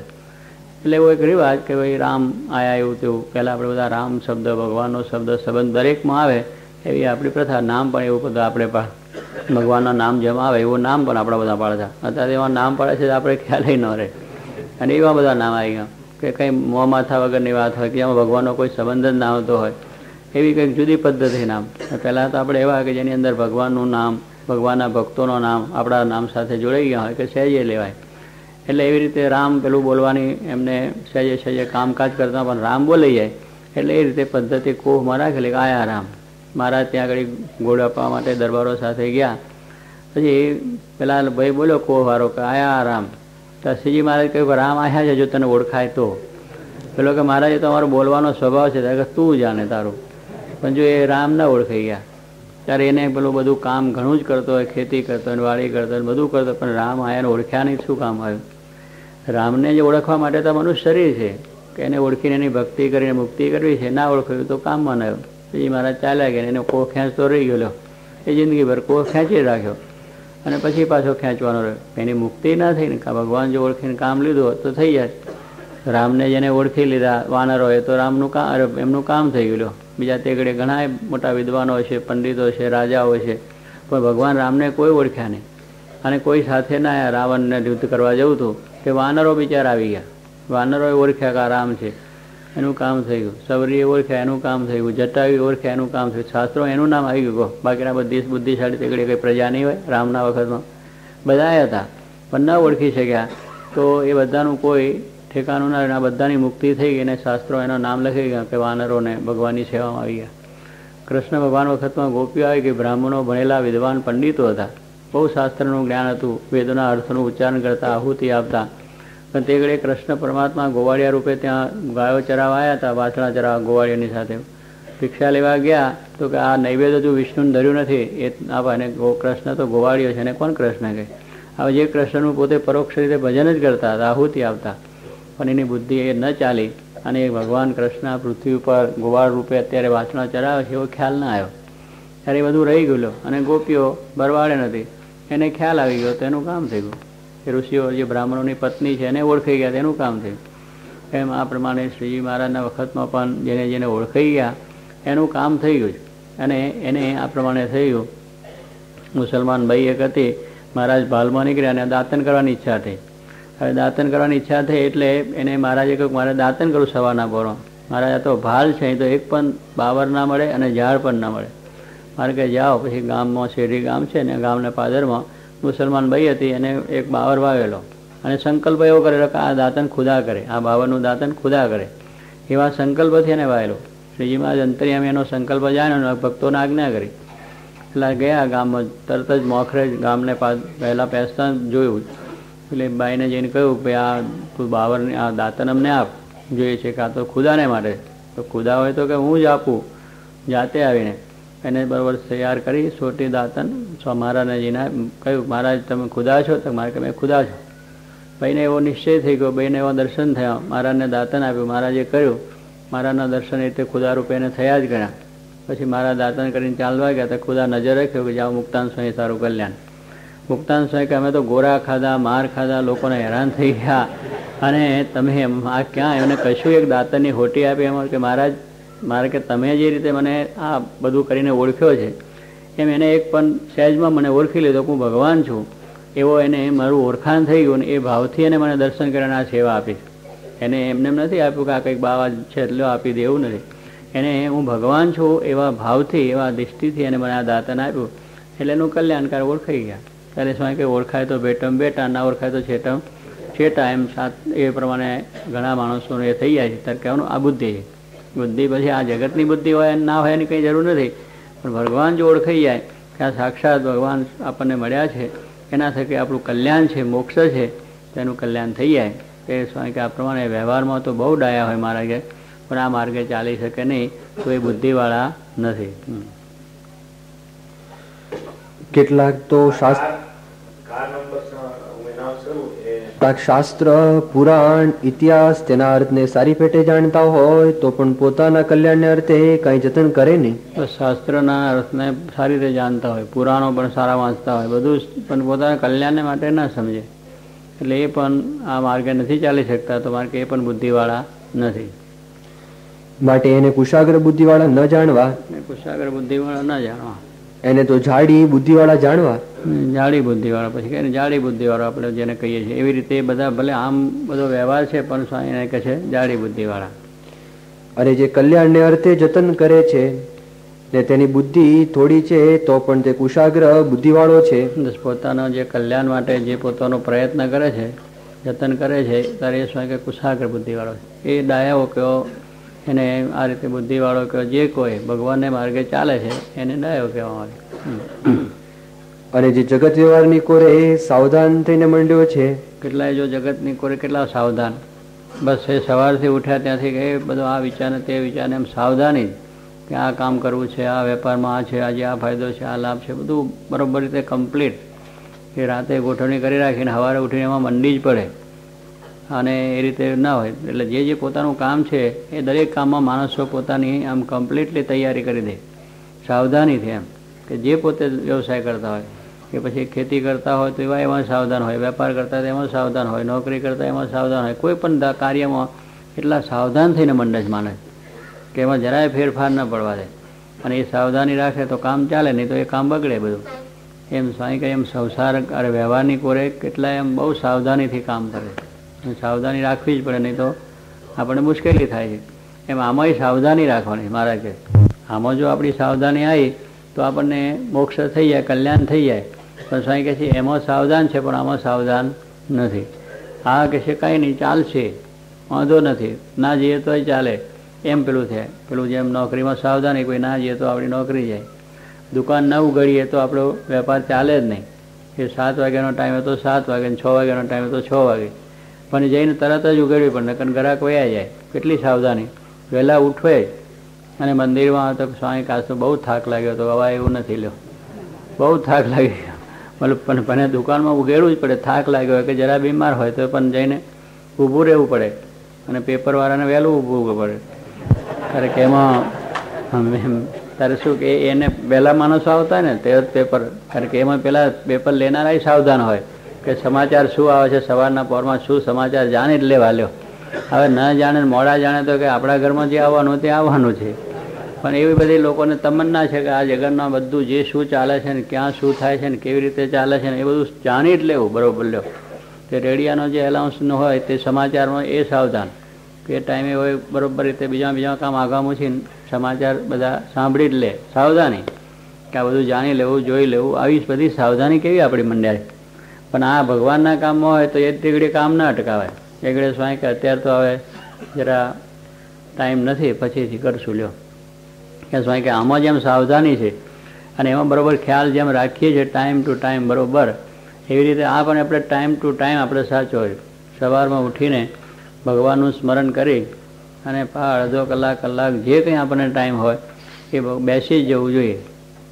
એટલે એવો એક રિવાજ કે ભાઈ રામ આયા એવું તેવું. પહેલાં આપણે બધા રામ શબ્દ, ભગવાનનો શબ્દ, સંબંધ દરેકમાં આવે, એવી આપણી પ્રથા નામ પણ એવું બધું આપણે પણ ભગવાનના નામ જેમ આવે, એવું નામ પણ આપણા બધા પાડતા. અત્યારે એવા નામ પાડે છે આપણે ખ્યાલ ન રહે. અને એવા બધા નામ આવી ગયા. કે કંઈ મોં માથા વગરની વાત હોય, કે એમાં ભગવાનનો કોઈ સંબંધ જ ના આવતો હોય. એવી કંઈક જુદી પદ્ધતિ નામ. પહેલાં તો આપણે એવા કે જેની અંદર ભગવાનનું નામ, ભગવાનના ભક્તોનો નામ, આપણા નામ સાથે જોડાઈ ગયા હોય કે સહેજે લેવાય. એટલે એવી રીતે રામ પેલું બોલવાની એમને સહેજે સહેજે કામકાજ કરતા પણ રામ બોલાઈ જાય. એટલે એ રીતે પદ્ધતિ કોહમાં રાખેલી કે આયા રામ. મહારાજ ત્યાં આગળ ગોળ માટે દરબારો સાથે ગયા. પછી પેલા ભાઈ બોલ્યો કોહ વાળો કે આયા રામ. તો શ્રીજી મહારાજ કહ્યું કે રામ આવ્યા છે જો તને ઓળખાય તો. પેલો કે મહારાજ તો અમારો બોલવાનો સ્વભાવ છે. કે તું જાણે તારું. પણ જો એ રામ ના ઓળખાઈ ગયા, ત્યારે એને પેલું બધું કામ ઘણું જ કરતો હોય, ખેતી કરતો હોય, વાડી કરતો હોય, બધું કરતો પણ રામ આયાને ઓળખ્યા નહીં, શું કામ આવ્યું? રામને જે ઓળખવા માટે તો મનુષ્ય શરીર છે, કે એને ઓળખીને એની ભક્તિ કરીને મુક્તિ કરવી છે, ના ઓળખાયું તો કામમાં ન આવ્યું. પછી મારા ચાલ્યા ગયા, એને કોહ ખેંચતો રહી ગયો એ જિંદગીભર કોહ ખેંચી રાખ્યો. અને પછી પાછો ખેંચવાનો રહ્યો. એની મુક્તિ ના થઈ ને ભગવાન જો ઓળખીને કામ લીધું તો થઈ જાય. રામને જેને ઓળખી લીધા વાનરો હોય તો રામનું કામ એમનું કામ થઈ ગયું બીજા તે ઘડે ઘણા મોટા વિદ્વાનો છે, પંડિતો છે, રાજાઓ છે, પણ ભગવાન રામને કોઈ ઓળખ્યા નહીં. અને કોઈ સાથે ના રાવણને યુદ્ધ કરવા જવું હતું કે વાનરો બિચાર આવી ગયા. વાનરોએ ઓળખ્યા કે રામ છે. એનું કામ થઈ ગયું. સવરીએ ઓળખ્યા એનું કામ થઈ ગયું. જટાવી ઓળખ્યા એનું કામ થયું. શાસ્ત્રો એનું નામ આવી ગયું. બાકીના બધી બુદ્ધિશાળી તે કંઈ પ્રજા નહીં હોય રામના વખતમાં. બધા હતા. પણ ન ઓળખી શક્યા. તો એ બધાનું કોઈ ઠેકાણું ના. બધાની મુક્તિ થઈ ગઈ અને શાસ્ત્રો એનું નામ લખી ગયા કે વાનરોને ભગવાનની સેવામાં આવી ગયા. કૃષ્ણ ભગવાન વખતમાં ગોપીઓ આવી ગઈ બ્રાહ્મણો ભણેલા વિદ્વાન પંડિતો હતા. બહુ શાસ્ત્રનું જ્ઞાન હતું, વેદના અર્થનું ઉચ્ચારણ કરતા, આહુતિ આપતા. પણ તે ઘડે કૃષ્ણ પરમાત્મા ગોવાળિયા રૂપે ત્યાં ગાયો ચરાવવા આવ્યા હતા વાછડા ચરાવવા ગોવાળિયાની સાથે. ભિક્ષા લેવા ગયા તો કે આ નૈવેદ્ય હજુ વિષ્ણુને ધર્યું નથી. એ આપવા અને કૃષ્ણ તો ગોવાળિયો છે અને કોણ કૃષ્ણ કહે? હવે જે કૃષ્ણનું પોતે પરોક્ષ રીતે ભજન જ કરતા હતા, આહુતિ આપતા. પણ એની બુદ્ધિ એ ન ચાલી અને ભગવાન કૃષ્ણ પૃથ્વી ઉપર ગોવાળ રૂપે અત્યારે વાસણા ચડાવે છે એવો ખ્યાલ ના આવ્યો. ત્યારે એ બધું રહી ગયેલો અને ગોપીઓ બરવાડે નથી. એને ખ્યાલ આવી ગયો તો એનું કામ થઈ ગયું. ઋષિઓ, જે બ્રાહ્મણોની પત્ની છે એને ઓળખાઈ ગયા તેનું કામ થયું. એમ આ પ્રમાણે શ્રીજી મહારાજના વખતમાં પણ જેને જેને ઓળખાઈ ગયા, એનું કામ થઈ ગયું અને એને આ પ્રમાણે થયું મુસલમાન ભાઈ એક હતી, મહારાજ ભાલમાં નીકળ્યા અને દાંતન કરવાની ઈચ્છા થઈ હવે દાંતન કરવાની ઈચ્છા થઈ એટલે એને મહારાજે કહ્યું મારે દાંતન કરું સવારના પોરો મહારાજ તો ભાલ છે, અહીં તો એક પણ બાવર ના મળે અને ઝાડ પણ ના મળે. મારે કે જાઓ, પછી ગામમાં શેરી ગામ છે ને, ગામના પાદરમાં મુસલમાન ભાઈ હતી અને એક બાવર વાવેલો. અને સંકલ્પ એવો કરેલો કે આ દાંતન ખુદા કરે, આ બાવરનું દાંતન ખુદા કરે. એવા સંકલ્પથી એને વાવેલો શ્રીજી મહારાજ અંતરિયામે એનો સંકલ્પ જાણ્યો ભક્તોને આજ્ઞા કરી. એટલે ગયા ગામમાં તરત જ મોખરે ગામને પહેલાં પહેસતા જોયું. એટલે બાઈને જઈને કહ્યું કે આ તું બાવરને આ દાંતન અમને આપ. જોઈએ છે કે તો ખુદાને માટે તો ખુદા હોય તો કે હું જ આપું જાતે આવીને. એને બરાબર તૈયાર કરી સોટી દાંતન સ્વ જઈને કહ્યું, મહારાજ, તમે ખુદા છો? તો મારે કે ખુદા છો. ભાઈને એવો નિશ્ચય થઈ ગયો, ભાઈને એવો દર્શન થયા. મહારાજને દાંતન આપ્યું. મહારાજે કર્યું મહારાજના દર્શન એ ખુદા રૂપે એને થયા જ ગયા પછી મારા દાંતન કરીને ચાલવા ગયા તો ખુદા નજર રાખ્યો કે જાઓ મુક્તાન સ્વામી સારું કલ્યાણ. મુક્તાન સ્વામી કે અમે તો ગોરા ખાધા, માર ખાધા, લોકોને હેરાન થઈ ગયા. અને તમે આ ક્યાં? એમને કશું એક દાંતનની હોટી આપી એમાં કે મહારાજ, મારે કે તમે જે રીતે મને આ બધું કરીને ઓળખ્યો છે, એમ એને એક પણ સહેજમાં મને ઓળખી લીધો કે હું ભગવાન છું. એવો એને મારું ઓળખાણ થઈ ગયું ને એ ભાવથી એને મને દર્શન કરીને આ સેવા આપી. એને એમને એમ નથી આપ્યું કે આ કંઈક બાવા છે એટલે આપી દે એવું નથી. એને હું ભગવાન છું એવા ભાવથી, એવા દૃષ્ટિથી એને મને આ દાતન આપ્યું. એટલે એનું કલ્યાણકાર ઓળખાઈ ગયા. ત્યારે સ્વામી કે ઓળખાય તો બેટમ બેટા ના ઓળખાય તો છેટમ છેટા. એમ સાત, એ પ્રમાણે ઘણા માણસોને એ થઈ જાય છે. ત્યારે કહેવાનું, આ બુદ્ધિ બુદ્ધિ પછી આ જગતની બુદ્ધિ હોય ના હોય એની કંઈ જરૂર નથી. પણ ભગવાન જો ઓળખાઈ જાય કે આ સાક્ષાત ભગવાન આપણને મળ્યા છે, એના થકી આપણું કલ્યાણ છે, મોક્ષ છે તેનું કલ્યાણ થઈ જાય. એ સ્વામી કે આ પ્રમાણે વ્યવહારમાં તો બહુ ડાયા હોય મારા પણ આ માર્ગે ચાલી શકે નહીં, તો એ બુદ્ધિવાળા નથી. કેટલાક તો શાસ્ત્ર પુરાણ ઇતિહાસ તેના અર્થને સારી પેટે જાણતા હોય તો પણ પોતાના કલ્યાણને અર્થે કઈ જતન કરે નહીં. શાસ્ત્રના અર્થને સારી રીતે જાણતા હોય પુરાણો પણ સારા વાંચતા હોય બધું જ પણ પોતાના કલ્યાણને માટે ના સમજે. એટલે એ પણ આ માર્ગે નથી ચાલી શકતા તો માર્ગે એ પણ બુદ્ધિવાળા નથી. માટે એને કુશાગ્ર બુદ્ધિવાળા ન જાણવા. ને કુશાગ્ર બુદ્ધિવાળા ના જાણવા. એને તો જાડી બુદ્ધિવાળા જાણવા. જાડી બુદ્ધિવાળા પછી કહે ને જાડી બુદ્ધિવાળા આપણે જેને કહીએ છીએ. એવી રીતે બધા ભલે આમ બધો વ્યવહાર છે પણ સ્વામી એને કહે છે જાડી બુદ્ધિવાળા. અને જે કલ્યાણને અર્થે જતન કરે છે ને તેની બુદ્ધિ થોડી છે તો પણ તે કુશાગ્ર બુદ્ધિવાળો છે. પોતાનો જે કલ્યાણ માટે જે પોતાનો પ્રયત્ન કરે છે જતન કરે છે ત્યારે એ સ્વામી કે કુશાગ્ર બુદ્ધિવાળો છે. એ ડાયાઓ કયો એને આ રીતે બુદ્ધિવાળો કે જે કોઈ ભગવાનને માર્ગે ચાલે છે એને ડાયો કહેવામાં આવે. અને જે જગત વ્યવહારની કોરે એ સાવધાન થઈને મંડ્યો છે? કેટલાય જો જગતની કોરે કેટલા સાવધાન? બસ એ સવારથી ઉઠ્યા ત્યાંથી કે એ બધો આ વિચારને તે વિચારને એમ સાવધાની કે આ કામ કરવું છે આ વેપારમાં આ છે આજે આ ફાયદો છે આ લાભ છે બધું બરોબર રીતે કમ્પ્લીટ એ રાતે ગોઠવણી કરી રાખીને સવારે ઉઠીને એમાં મંડી જ પડે. અને એ રીતે ના હોય. એટલે જે જે પોતાનું કામ છે, એ દરેક કામમાં માણસો પોતાની આમ કમ્પ્લીટલી તૈયારી કરી દે. સાવધાનીથી એમ. કે જે પોતે વ્યવસાય કરતા હોય, કે પછી ખેતી કરતા હોય, તો એવા એમાં સાવધાન હોય. વેપાર કરતા હોય એમાં સાવધાન હોય. નોકરી કરતા એમાં સાવધાન હોય. કોઈ પણ કાર્યમાં એટલા સાવધાન થઈને મંડે જ માને. કે એમાં જરાય ફેરફાર ન પડવા દે. અને એ સાવધાની રાખે તો કામ ચાલે, નહીં તો એ કામ બગડે બધું. એમ સ્વામી કહે એમ સંસાર, અરે વ્યવહારની કોરે કેટલાય એમ બહુ સાવધાનીથી કામ કરે. સાવધાની રાખવી જ પડે, નહીં તો આપણને મુશ્કેલી થાય છે. એમ આમાંય સાવધાની રાખવાની, મારા કે. આમાં જો આપણી સાવધાની આવી, તો આપણને મોક્ષ થઈ જાય, કલ્યાણ થઈ જાય. પણ સ્વાઈ કહે છે, એમાં સાવધાન છે, પણ આમાં સાવધાન નથી. આ કહે છે, કાંઈ નહીં, ચાલશે. વાંધો નથી. ના જઈએ તોય ચાલે. એમ પેલું થાય. પેલું જેમ નોકરીમાં સાવધાની કોઈ ના જઈએ તો આપણી નોકરી જાય. દુકાન ન ઉઘડીએ તો આપણો વેપાર ચાલે જ નહીં. એ સાત વાગ્યાનો ટાઈમ હતો, સાત વાગે છ વાગ્યાનો ટાઈમ હતો, છ વાગે. પણ જઈને તરત જ ઉગાડવી પણ નકર ગ્રાહક વયા જાય. કેટલી સાવધાની. વહેલા ઉઠવે અને મંદિરમાં તો સ્વામી તો બહુ થાક લાગ્યો તો હવા એવું નથી લ્યો. બહુ થાક લાગી મતલબ પણ મને દુકાનમાં ઉઘેડવું જ પડે, થાક લાગ્યો હોય કે જરા બીમાર હોય તો પણ જઈને ઊભું રહેવું પડે. અને પેપરવાળાને વહેલું ઊભું પડે. ત્યારે કે એમાં તારે શું કે એને વહેલા માણસો આવતા ને, તે જ પેપર. કારણ કે એમાં પેલા પેપર લેનારા સાવધાન હોય. કે સમાચાર શું આવે છે, સવારના પોરમાં શું સમાચાર જાણી જ લેવા લ્યો. હવે ન જાણે મોડા જાણે તો કે આપણા ઘરમાં જે આવવાનું તે આવવાનું છે. પણ એવી બધી લોકોને તમન્ના છે કે આ જગતમાં બધું જે શું ચાલે છે ને, ક્યાં શું થાય છે ને, કેવી રીતે ચાલે છે ને, એ બધું જાણી જ લેવું, બરોબર લ્યો. તે રેડિયાનો જે એલાઉન્સનો હોય તે સમાચારમાં એ સાવધાન. કે ટાઈમે હોય બરોબર રીતે બીજા બીજા કામ આગામું સમાચાર બધા સાંભળી જ લે. સાવધાની. કે આ બધું જાણી લેવું, જોઈ લેવું, આવી બધી સાવધાની કેવી આપણી મંડ્યા પણ આ ભગવાનના કામમાં હોય તો એ તીગડી કામ ના અટકાવે એકડે સ્વાય કે અત્યારે તો હવે જરા ટાઈમ નથી, પછીથી કરશું લ્યો. કે સ્વાય કે આમાં જેમ સાવધાની છે અને એમાં બરાબર ખ્યાલ જેમ રાખીએ છીએ ટાઈમ ટુ ટાઈમ બરોબર, એવી રીતે આ પણ આપણે ટાઈમ ટુ ટાઈમ આપણે સાચો હોય. સવારમાં ઉઠીને ભગવાનનું સ્મરણ કરી અને અડધો કલાક કલાક જે કંઈ આપણને ટાઈમ હોય એ બેસી જ જવું જોઈએ.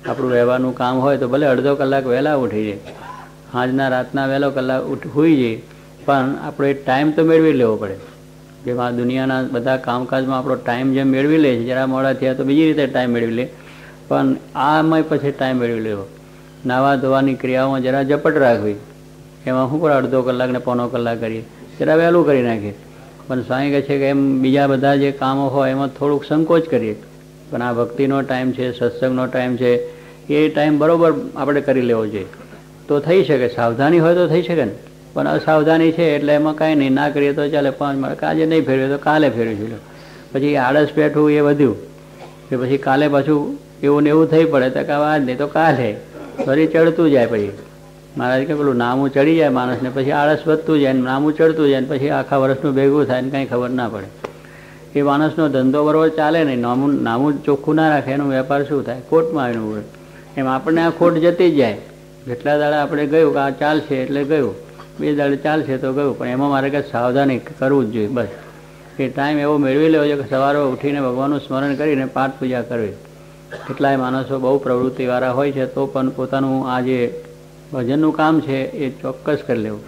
આપણું રહેવાનું કામ હોય તો ભલે અડધો કલાક વહેલા ઉઠી જાય સાંજના રાતના વહેલો કલાક ઉઠ હોઈ જઈએ. પણ આપણે ટાઈમ તો મેળવી લેવો પડે. જેમ દુનિયાના બધા કામકાજમાં આપણો ટાઈમ જેમ મેળવી લે છે, જરા મોડા થયા તો બીજી રીતે ટાઈમ મેળવી લે. પણ આમાં પછી ટાઈમ મેળવી લેવો. નાવા ધોવાની ક્રિયાઓમાં જરા ઝપટ રાખવી. એમાં શું પણ અડધો કલાક ને પોણો કલાક કરીએ. જરા વહેલું કરી નાખીએ. પણ સ્વામી કહે છે કે એમ બીજા બધા જે કામો હોય, એમાં થોડુંક સંકોચ કરીએ. પણ આ ભક્તિનો ટાઈમ છે, સત્સંગનો ટાઈમ છે, એ ટાઈમ બરાબર આપણે કરી લેવો જોઈએ. તો થઈ શકે, સાવધાની હોય તો થઈ શકે ને. પણ અસાવધાની છે એટલે એમાં કાંઈ નહીં. ના કરીએ તો ચાલે પાંચ માળ. આજે નહીં ફેરવીએ તો કાલે ફેરવીશું પછી આળસ પેઠું એ વધ્યું કે પછી કાલે પાછું એવું ને એવું થઈ પડે. તો કે આજ નહીં તો કાલે. ફરી ચડતું જાય પછી. મહારાજ કે પેલું નામું ચડી જાય માણસને, પછી આળસ વધતું જાય ને નામું ચડતું જાય ને પછી આખા વર્ષનું ભેગું થાય ને કાંઈ ખબર ના પડે. એ માણસનો ધંધો બરોબર ચાલે નહીં. નામું નામું ચોખ્ખું ના રાખે. એનો વેપાર શું થાય? ખોટમાં આવીને ઉડે એમ આપણને આ ખોટ જતી જ જાય. જેટલા દાડા આપણે ગયું કે આ ચાલશે એટલે ગયું. બે દાડે ચાલશે તો ગયું, પણ એમાં મારે કંઈ સાવધાની કરવું જ જોઈએ, બસ. એ ટાઈમ એવો મેળવી લેવો છે કે સવારે ઉઠીને ભગવાનનું સ્મરણ કરીને પાઠ પૂજા કરવી. કેટલાય માણસો બહુ પ્રવૃત્તિવાળા હોય છે, તો પણ પોતાનું આ જે ભજનનું કામ છે, એ ચોક્કસ કરી લેવું.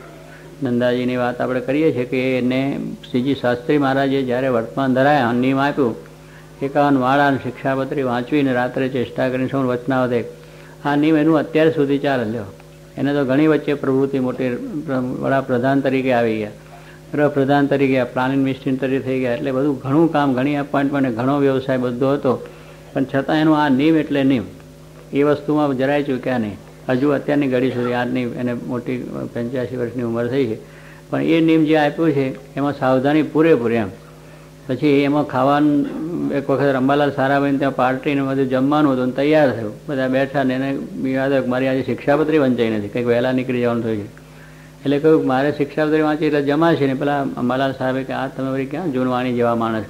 નંદાજીની વાત આપણે કરીએ છીએ કે એને શ્રીજી શાસ્ત્રી મહારાજે જ્યારે વર્તમાન ધરાયા નિયમ આપ્યું, એકાવન વાળા અને શિક્ષાપત્રી વાંચવીને રાત્રે ચેષ્ટા કરીને શું વચનાવતે આ નિયમ એનું અત્યાર સુધી ચાલે, લ્યો. એને તો ઘણી વચ્ચે પ્રવૃત્તિ મોટી વડાપ્રધાન તરીકે આવી ગયા. ગૃહપ્રધાન તરીકે પ્લાનિંગ મિનિસ્ટર તરીકે થઈ ગયા, એટલે બધું ઘણું કામ, ઘણી અપોઇન્ટમેન્ટ ઘણો વ્યવસાય બધો હતો. પણ છતાં એનું આ નિયમ એટલે નિયમ એ વસ્તુમાં જરાય ચૂક્યા નહીં. હજુ અત્યારની ઘડી સુધી આજની એને મોટી પંચ્યાસી વર્ષની ઉંમર થઈ છે. પણ એ નિયમ જે આપ્યું છે, એમાં સાવધાની પૂરેપૂરી એમ. પછી એમાં ખાવાનું, એક વખત રંબાલાલ સારાભાઈ ત્યાં પાર્ટીને બધું જમવાનું હતું તૈયાર થયું. બધા બેઠા ને એને યાદ મારી આજે શિક્ષાપત્રી વંચાઈ નથી, કંઈક વહેલા નીકળી જવાનું થયું છે. એટલે કહ્યું, મારે શિક્ષાપત્રી વાંચી એટલે જમાશે ને. પેલા અંબાલાલ સાહેબે કે, આ તમે વળી ક્યાં જૂનવાણી જેવા માણસ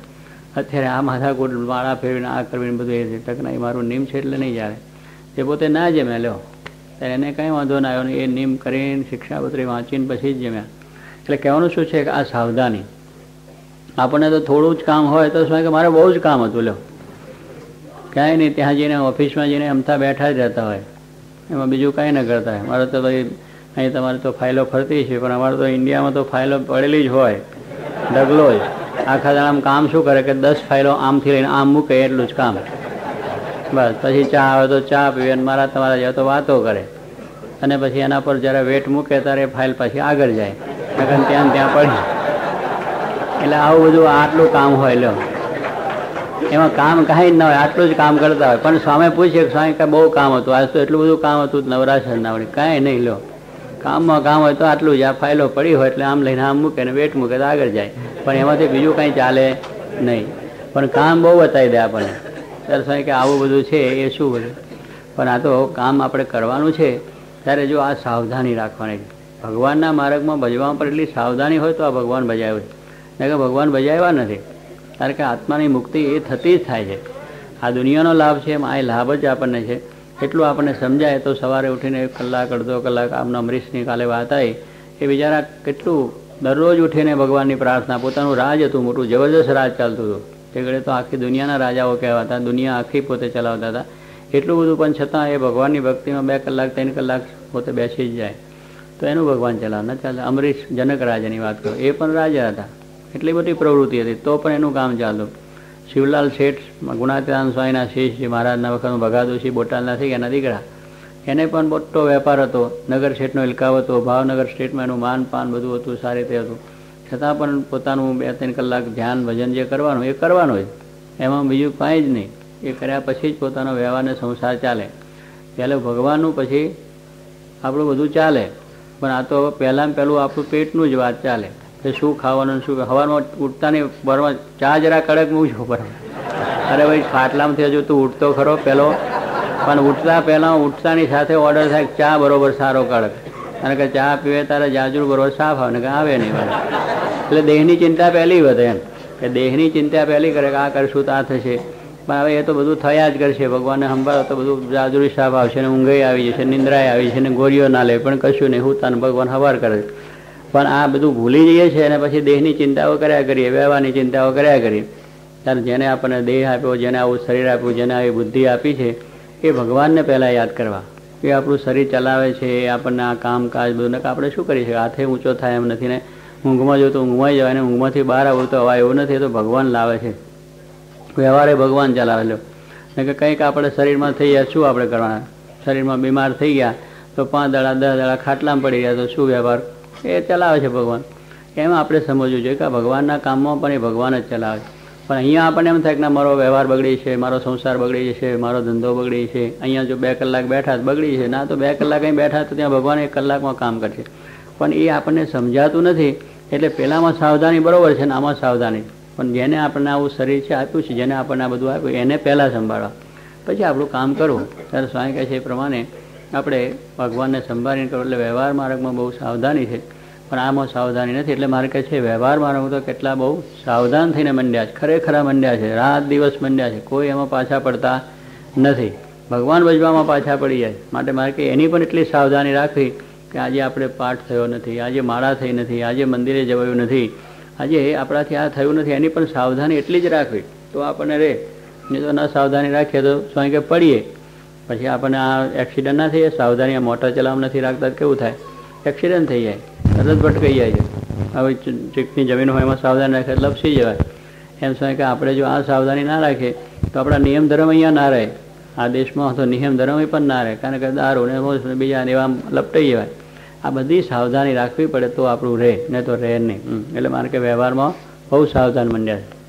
અત્યારે આ માથાકૂટ, માળા ફેરવીને, આ કરવીને બધું એ ટકના, એ મારું નિમ છે એટલે નહીં જાણે. તે પોતે ના જમે લ્યો. ત્યારે એને કંઈ વાંધો ના આવ્યો એ નિમ કરીને શિક્ષાપત્રી વાંચીને પછી જ જમ્યા. એટલે કહેવાનું શું છે કે આ સાવધાની. આપણને તો થોડું જ કામ હોય તો શું કે મારે બહુ જ કામ હતું, લ્યો. ક્યાંય નહીં, ત્યાં જઈને ઓફિસમાં જઈને અમથા બેઠા જ રહેતા હોય. એમાં બીજું કાંઈ ન કરતા હોય. મારે તો ભાઈ અહીં તમારે તો ફાઇલો ફરતી છે, પણ અમારે તો ઇન્ડિયામાં તો ફાઇલો પડેલી જ હોય. ડગલો જ. આખા દાડામાં કામ શું કરે કે દસ ફાઇલો આમથી લઈને આમ મૂકે એટલું જ કામ. બસ, પછી ચા આવે તો ચા પીવે અને મારા તમારા જાય તો વાતો કરે. અને પછી એના પર જ્યારે વેટ મૂકે ત્યારે ફાઇલ પાછી આગળ જાય. ત્યાં ત્યાં પડી એટલે આવું બધું આટલું કામ હોય લો એમાં કામ કાંઈ જ ના હોય, આટલું જ કામ કરતા હોય. પણ સ્વામી પૂછે સ્વામી, કાંઈ બહુ કામ હતું. આજ તો એટલું બધું કામ હતું નવરાશન ના આવડી. કાંઈ નહીં લો કામમાં કામ હોય તો આટલું જ. આ ફાઇલો પડી હોય એટલે આમ લઈને આમ મૂકે ને વેટ મૂકે તો આગળ જાય. પણ એમાંથી બીજું કાંઈ ચાલે નહીં. પણ કામ બહુ બતાવી દે આપણને. ત્યારે સ્વામી કે, આવું બધું છે, એ શું બધું? પણ આ તો કામ આપણે કરવાનું છે. ત્યારે જો આ સાવધાની રાખવાની. ભગવાનના માર્ગમાં ભજવા પર એટલી સાવધાની હોય તો આ ભગવાન ભજાવે કે ભગવાન બજાવ્યા નથી. કારણ કે આત્માની મુક્તિ એ થતી જ થાય છે. આ દુનિયાનો લાભ છે, એમ આ લાભ જ આપણને છે. એટલું આપણને સમજાય તો સવારે ઉઠીને એક કલાક, અડધો કલાક આમનો અમરીશની કાલે વાત આવી, એ બિચારા કેટલું દરરોજ ઉઠીને ભગવાનની પ્રાર્થના, પોતાનું રાજ હતું મોટું જબરદસ્ત રાજ ચાલતું હતું. તે ઘડે તો આખી દુનિયાના રાજાઓ કહેવાતા, દુનિયા આખી પોતે ચલાવતા હતા. એટલું બધું પણ છતાં એ ભગવાનની ભક્તિમાં બે કલાક, ત્રણ કલાક પોતે બેસી જ જાય. તો એનું ભગવાન ચલાવ ન ચાલે. અમરીશ જનક રાજાની વાત કરો. એ પણ રાજા હતા. એટલી બધી પ્રવૃત્તિ હતી. તો પણ એનું કામ ચાલતું. શિવલાલ શેઠ ગુણાતીતાન સ્વામીના શિષ્ય જે મહારાજના વખતનું ભગાદોશી બોટાદના થઈ એના દીકરા. એને પણ મોટો વેપાર હતો. નગર શેઠનો ઇલકાવ હતો. ભાવનગર સ્ટેટમાં એનું માન પાન બધું હતું, સારી રીતે હતું. છતાં પણ પોતાનું બે ત્રણ કલાક ધ્યાન, ભજન જે કરવાનું, એ કરવાનું જ. એમાં બીજું કાંઈ જ નહીં. એ કર્યા પછી જ પોતાનો વ્યવહારને સંસાર ચાલે. પહેલે ભગવાનનું, પછી આપણું બધું ચાલે. પણ આ તો પહેલાં પહેલું આપણું પેટનું જ વાત ચાલે. કે શું ખાવાનું શું હવારમાં ઉઠતાની બરમાં ચા જરા કડક મૂકજો બરાબર. અરે ભાઈ ખાટલામાંથી હજુ તું ઉઠતો ખરો પેલો. પણ ઉઠતા પહેલાં ઉઠતાની સાથે ઓર્ડર થાય ચા બરોબર સારો કડક. અને કે ચા પીવે તારે જાજુ બરોબર સાફ આવે ને કે આવે નહીં એટલે દેહની ચિંતા પહેલી વધે એમ. કે દેહની ચિંતા પહેલી કરે કે આ કરશું તો આ થશે. પણ હવે એ તો બધું થયા જ કરશે. ભગવાનને સંભાળો તો બધું જાજુરી સાફ આવશે ને ઊંઘાઈ આવી જશે નિંદ્રાઈ આવી છે ને ગોળીઓ ના લે. પણ કશું નહીં. હું તને ભગવાન હવાર કરે. પણ આ બધું ભૂલી જઈએ છીએ અને પછી દેહની ચિંતાઓ કર્યા કરીએ, વ્યવહારની ચિંતાઓ કર્યા કરીએ. ત્યારે જેને આપણને દેહ આપ્યો, જેને આવું શરીર આપ્યું, જેને આવી બુદ્ધિ આપી છે, એ ભગવાનને પહેલાં યાદ કરવા. એ આપણું શરીર ચલાવે છે, એ આપણને આ કામકાજ બધું આપણે શું કરીએ છીએ હાથે ઊંચો થાય એમ નથી ને ઊંઘમાં જો તો ઊંઘમાં જવાય ને ઊંઘમાંથી બહાર આવું તો હવા એવું નથી તો ભગવાન લાવે છે. વ્યવહારે ભગવાન ચલાવે લો ને કે કંઈક આપણે શરીરમાં થઈ ગયા, શું આપણે કરવાના? શરીરમાં બીમાર થઈ ગયા, તો પાંચ દડા, દસ દડા ખાટલામાં પડી ગયા, તો શું વ્યવહાર? એ ચલાવે છે ભગવાન. એમ આપણે સમજવું જોઈએ કે ભગવાનના કામમાં પણ એ ભગવાન જ ચલાવે પણ અહીંયા આપણને એમ થાય કે ના, મારો વ્યવહાર બગડી છે, મારો સંસાર બગડી જશે મારો ધંધો બગડી છે, અહીંયા જો બે કલાક બેઠા બગડી છે, ના તો બે કલાક અહીં બેઠા તો ત્યાં ભગવાન એક કલાકમાં કામ કરશે. પણ એ આપણને સમજાતું નથી, એટલે પહેલાંમાં સાવધાની બરોબર છે ને આમાં સાવધાની. પણ જેને આપણને આવું શરીર છે, આપ્યું છે, જેને આપણને આ બધું આપ્યું, એને પહેલાં સંભાળવા. પછી આપણું કામ કરવું. ત્યારે સ્વામી કહે છે એ પ્રમાણે આપણે ભગવાનને સંભાળીને કરો. એટલે વ્યવહાર માર્ગમાં બહુ સાવધાની છે. પણ આમાં સાવધાની નથી. એટલે મારે કહે છે, વ્યવહાર માર્ગ તો કેટલા બહુ સાવધાન થઈને મંડ્યા છે. ખરેખર મંડ્યા છે. રાત દિવસ મંડ્યા છે. કોઈ એમાં પાછા પડતા નથી. ભગવાન ભજવામાં પાછા પડી જાય માટે મારે કે એની પણ એટલી સાવધાની રાખવી કે આજે આપણે પાઠ થયો નથી. આજે માળા થઈ નથી. આજે મંદિરે જવાયું નથી. આજે આપણાથી આ થયું નથી. એની પણ સાવધાની એટલી જ રાખવી. તો આપણને રે. નહીં તો ન સાવધાની રાખીએ તો સ્વાઈ કે, પડીએ. પછી આપણને આ એક્સિડન્ટ ના થઈ જાય સાવધાની મોટર ચલાવવા નથી રાખતા કેવું થાય? એક્સિડન્ટ થઈ જાય. તરત ભટકાઈ જાય છે. હવે ચીકની જમીન હોય એમાં સાવધાન રાખે, લપસી જવાય. એમ સમય કે આપણે જો આ સાવધાની ના રાખીએ તો આપણા નિયમ ધર્મ અહીંયા ના રહે. આ દેશમાં તો નિયમ ધર્મ પણ ના રહે. કારણ કે દારૂ ને મોસ ને બીજા એવા લપટાઈ જવાય. આ બધી સાવધાની રાખવી પડે તો આપણું રહે, ને તો રહે નહીં. એટલે મારે કે વ્યવહારમાં બહુ સાવધાન મંડ્યા છે.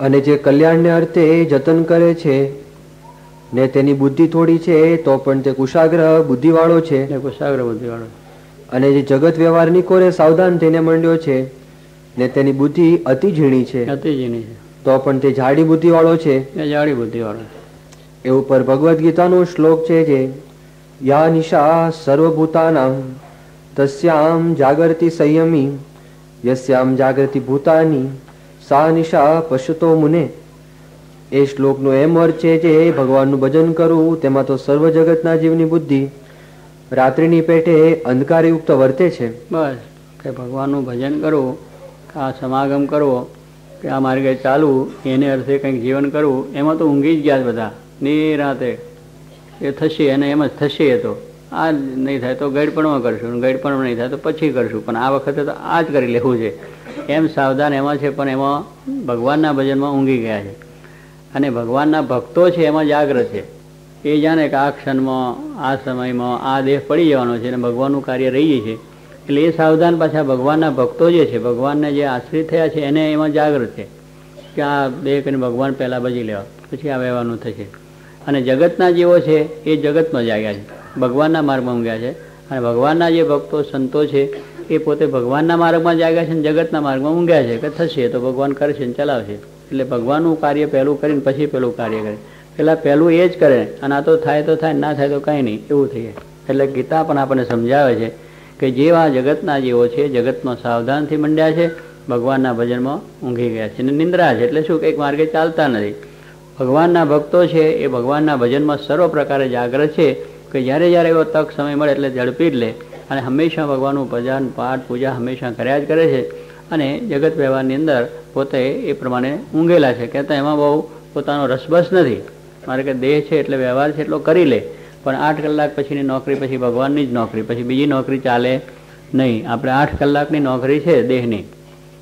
અને જે કલ્યાણને અર્થે જતન કરે છે ને તેની બુદ્ધિ થોડી છે તો પણ તે કુશાગ્ર બુદ્ધિવાળો છે. ને કુશાગ્ર બુદ્ધિવાળો. અને જે જગત વ્યવહારની કોરે સાવધાન થઈને મંડ્યો છે ને તેની બુદ્ધિ અતિ ઝીણી છે. અતિજીની છે. તો પણ તે જાડી બુદ્ધિવાળો છે. એ જાડી બુદ્ધિવાળો એ ઉપર ભગવદ્ ગીતાનો શ્લોક છે જે યા નિશા સર્વભૂતાનામ તસ્યામ જાગૃતિ સંયમી યસ્યામ જાગૃતિ ભૂતાની સા નિશા પશુતો મુને. એ શ્લોકનો એમ અર્થ છે જે ભગવાનનું ભજન કરવું તેમાં તો સર્વ જગતના જીવની બુદ્ધિ રાત્રિની પેટે અંધકારયુક્ત વર્તે છે. બસ, કે ભગવાનનું ભજન કરવું આ સમાગમ કરવો કે આ માર્ગે ચાલવું એને અર્થે કંઈક જીવન કરવું એમાં તો ઊંઘી જ ગયા બધા. નિરાતે. એ થશે અને એમ જ થશે એ તો. આ નહીં થાય તો ગઈડપણમાં કરશું ગઈડપણ નહીં થાય તો પછી કરશું. પણ આ વખતે તો આ જ કરી લેવું છે. એમ સાવધાન એમાં છે, પણ એમાં ભગવાનના ભજનમાં ઊંઘી ગયા છે. અને ભગવાનના ભક્તો છે, એમાં જાગ્રત છે. એ જાણે કે આ ક્ષણમાં, આ સમયમાં, આ દેહ પડી જવાનો છે અને ભગવાનનું કાર્ય રહીએ છે. એટલે એ સાવધાન પાછા ભગવાનના ભક્તો જે છે, ભગવાનને જે આશ્રિત થયા છે, એને એમાં જાગૃત છે કે આ દેહ કરીને ભગવાન પહેલાં બજી લેવા, પછી આ વહેવાનું થશે. અને જગતના જેવો છે, એ જગતમાં જાગ્યા છે. ભગવાનના માર્ગમાં ઊંઘ્યા છે. અને ભગવાનના જે ભક્તો, સંતો છે, એ પોતે ભગવાનના માર્ગમાં જાગ્યા છે અને જગતના માર્ગમાં ઊંઘ્યા છે કે થશે તો ભગવાન કરશે ને ચલાવશે. એટલે ભગવાનનું કાર્ય પહેલું કરીને પછી પેલું કાર્ય કરે. પેલા પહેલું એ જ કરે અને આ તો થાય તો થાય, ના થાય તો કાંઈ નહીં, એવું થઈ જાય. એટલે ગીતા પણ આપણને સમજાવે છે કે જેવા જગતના જેવો છે જગતમાં સાવધાનથી મંડ્યા છે, ભગવાનના ભજનમાં ઊંઘી ગયા છે. અને નિંદ્રા છે, એટલે શું કંઈક માર્ગે ચાલતા નથી. ભગવાનના ભક્તો છે, એ ભગવાનના ભજનમાં સર્વ પ્રકારે જાગ્રત છે કે જ્યારે જ્યારે એવો તક સમય મળે એટલે ઝડપી જ લે. અને હંમેશા ભગવાનનું ભજન, પાઠ, પૂજા હંમેશા કર્યા જ કરે છે. અને જગત વ્યવહારની અંદર પોતે એ પ્રમાણે ઊંઘેલા છે. કહેતા એમાં બહુ પોતાનો રસબસ નથી. મારે કે દેહ છે એટલે વ્યવહાર છે એટલો કરી લે. પણ આઠ કલાક પછીની નોકરી પછી ભગવાનની જ નોકરી, પછી બીજી નોકરી ચાલે નહીં. આપણે આઠ કલાકની નોકરી છે દેહની.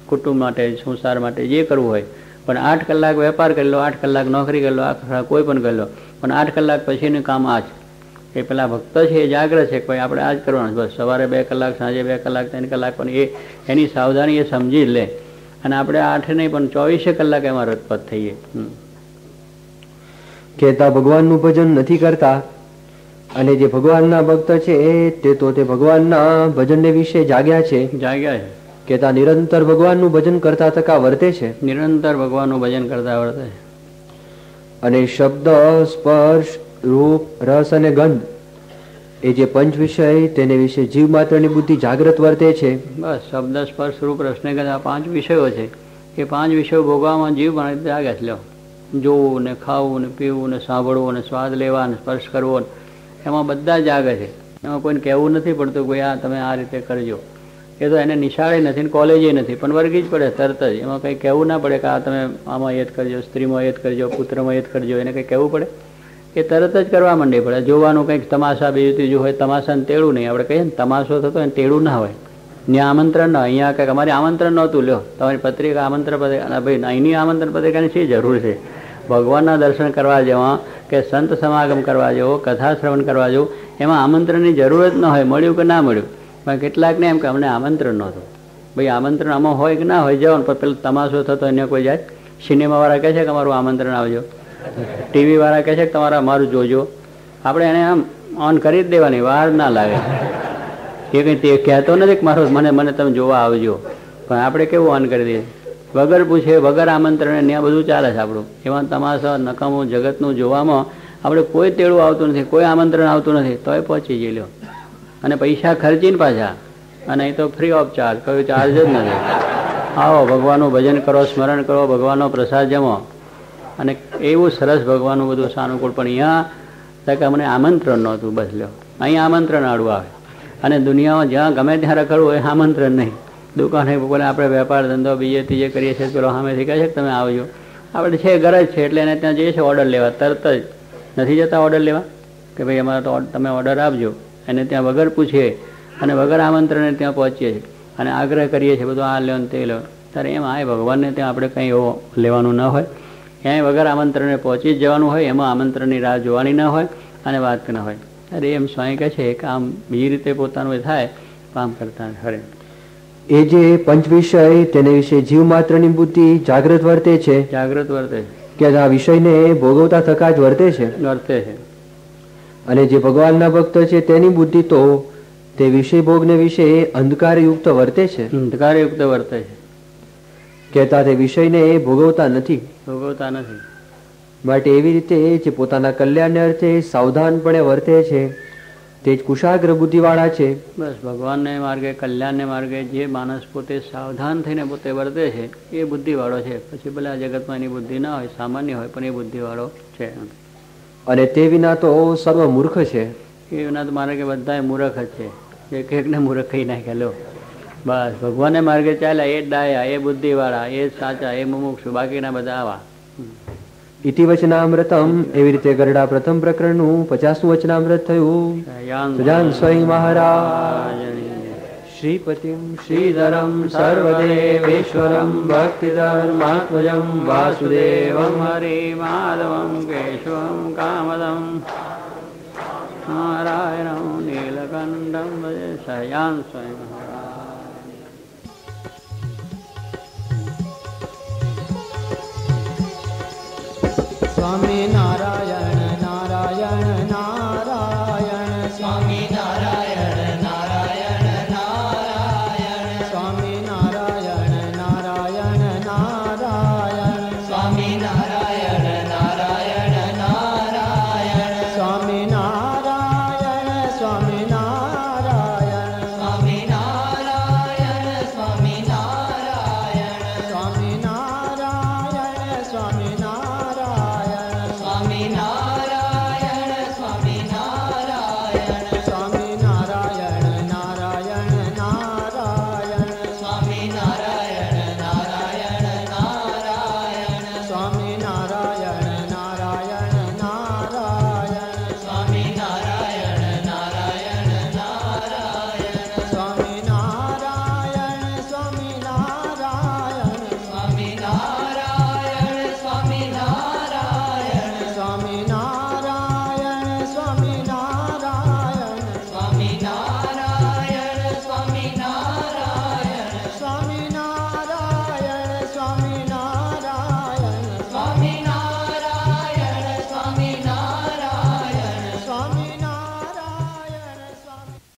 કુટુંબ માટે, સંસાર માટે, જે કરવું હોય. પણ આઠ કલાક વેપાર કરી લો, આઠ કલાક નોકરી કરી લો કોઈ પણ કરી લો. પણ આઠ કલાક પછીનું કામ આ જ એ પેલા ભક્ત છે એ જાગ્રત છે કોઈ આપણે આ જ કરવાનું બસ સવારે બે કલાક સાંજે બે કલાક ત્રણ કલાક પણ એ એની સાવધાની એ સમજી લે. અને આપણે આઠ નહીં પણ ચોવીસે કલાક એમાં રતપત થઈએ. કેતા કહેતા ભગવાનનું ભજન નથી કરતા. અને જે ભગવાનના ભક્ત છે તે તો તે ભગવાનના ભજનને વિશે જાગ્યા છે. જાગ્યા છે. કહેતા નિરંતર ભગવાનનું ભજન કરતા થકા વર્તે છે. નિરંતર ભગવાનનું ભજન કરતા વર્તે છે. અને શબ્દ સ્પર્શ રૂપ, રસ અને ગંધ. એ જે પંચ વિષય તેને વિશે જીવ માત્રની બુદ્ધિ જાગ્રત વર્તે છે. બસ, શબ્દ, સ્પર્શ, રૂપ, રસને ગંધ આ પાંચ વિષયો છે. એ પાંચ વિષયો ભોગવામાં જીવ પણ જાગે છે જોવું ને ખાવું ને પીવું ને સાંભળવું ને સ્વાદ લેવા ને સ્પર્શ કરવો એમાં બધા જાગે છે. એમાં કોઈને કહેવું નથી પડતું કે, આ તમે આ રીતે કરજો. એ તો એને નિશાળે નથી ને કોલેજે નથી, પણ વર્ગી જ પડે તરત જ. એમાં કંઈ કહેવું ના પડે કે, આ તમે આમાં યદ કરજો, સ્ત્રીમાં યદ કરજો, પુત્રમાં યદ કરજો. એને કંઈ કહેવું પડે? એ તરત જ કરવા માંડી પડે જોવાનું કંઈક તમાશા બીજું ત્રીજું હોય તમાશાને તેડું નહીં. આપણે કહીએ ને, તમાશો થતો હોય ને તેડું ના હોય. ત્યાં આમંત્રણ ના અહીંયા કંઈક અમારે આમંત્રણ નહોતું, લ્યો. તમારી પત્રિકા આમંત્રણ પત્રિકા ભાઈ, અહીંની આમંત્રણ પત્રિકાની શી જરૂર છે? ભગવાનના દર્શન કરવા જવા કે સંત સમાગમ કરવા જવો, કથા શ્રવણ કરવા જવું, એમાં આમંત્રણની જરૂર જ ન હોય, મળ્યું કે ના મળ્યું. પણ કેટલાકને એમ કે અમને આમંત્રણ નહોતું. ભાઈ, આમંત્રણ આમાં હોય કે ના હોય, જવાનું. પણ પેલો તમાશો થતો એને કોઈ જાય, સિનેમાવાળા કહે છે કે અમારું આમંત્રણ આવજો. ટીવી વાળા કહે છે કે તમારા મારું જોજો. આપણે એને આમ ઓન કરી જ દેવાની, વાર ના લાગે. એ કંઈ તે કહેતો નથી કે મારો મને મને તમે જોવા આવજો. પણ આપણે કેવું ઓન કરી દઈએ? વગર પૂછે, વગર આમંત્રણ ત્યાં બધું ચાલે છે આપણું. એમાં તમાશા, નકામું જગતનું જોવામાં આપણે કોઈ તેડું આવતું નથી, કોઈ આમંત્રણ આવતું નથી, તોય પહોંચી જઈ લ્યો. અને પૈસા ખર્ચીને પાછા. અને એ તો ફ્રી ઓફ ચાર્જ કોઈ ચાર્જ જ નથી. આવો, ભગવાનનું ભજન કરો, સ્મરણ કરો, ભગવાનનો પ્રસાદ જમો. અને એવું સરસ ભગવાનનું બધું સાનુકૂળ. પણ અહીંયા તો કે અમને આમંત્રણ નહોતું, બસ લ્યો. અહીંયા આમંત્રણ આડું આવે. અને દુનિયામાં જ્યાં ગમે ત્યાં રખડવું હોય આમંત્રણ નહીં. દુકાને બપોરે આપણે વેપાર ધંધો બીજે ત્રીજે કરીએ છીએ. પેલો સામેથી કહે છે તમે આવજો. આપણે છે ગરજ છે, એટલે એને ત્યાં જઈએ છીએ ઓર્ડર લેવા. તરત જ. નથી જતા ઓર્ડર લેવા? કે ભાઈ, અમારે તો તમે ઓર્ડર આપજો. એને ત્યાં વગર પૂછીએ. અને વગર આમંત્રણે ત્યાં પહોંચીએ છીએ. અને આગ્રહ કરીએ છીએ, બધું આ લો તે લો ત્યારે એમ આ ભગવાનને, ત્યાં આપણે કંઈ એવો લેવાનું ન હોય. ક્યાંય વગર આમંત્રણને પહોંચી જવાનું હોય એમાં આમંત્રણની રાહ જોવાની ન હોય અને વાત ન હોય. અરે એમ સ્વાય કહે છે કે આમ બીજી રીતે પોતાનું એ થાય કામ કરતા હરે. એ જે પંચ વિષય તેને વિશે જીવ માત્રની બુદ્ધિ જાગ્રત વર્તે છે? જાગૃત વર્તે કે આ વિષયને ભોગવતા થકા જ વર્તે છે? વર્તે છે. અને જે ભગવાનના ભક્ત છે તેની બુદ્ધિ તો તે વિષય ભોગને વિશે અંધકારયુક્ત વર્તે છે? અંધકારયુક્ત વર્તે છે. કહેતા તે વિષયને એ ભોગવતા નથી. ભોગવતા નથી. માટે એવી રીતે જે પોતાના કલ્યાણને અર્થે સાવધાનપણે વર્તે છે તે જ કુશાગ્ર બુદ્ધિવાળા છે. બસ ભગવાનને માર્ગે કલ્યાણને માર્ગે જે માણસ પોતે સાવધાન થઈને પોતે વર્તે છે એ બુદ્ધિવાળો છે. પછી ભલે આ જગતમાં એની બુદ્ધિ ના હોય સામાન્ય હોય પણ એ બુદ્ધિવાળો છે. અને તે વિના તો સર્વ મૂર્ખ છે. એ વિના તો મારે કે બધા મૂર્ખ જ છે. એક એકને મૂર્ખ કહી નાખે લો. બસ ભગવાનને માર્ગે ચાલ્યા એ ડાયા એ બુદ્ધિવાળા એ સાચા એ મુમુક્ષુ બાકીના બધા આવા. ઇતિ વચનામૃતમ એવી રીતે ગરડા પ્રથમ પ્રકરણનું પચાસનું વચનામૃત થયું. સજાન સ્વયં મહારાજ. શ્રીપતિમ શ્રીધરમ સર્વદેવેશ્વરમ ભક્તિધર્માત્મજમ વાસુદેવમ હરે માધવમ કેશવમ કામદમ સયાન સ્વયં स्वामी नारायण नारायण नारायण।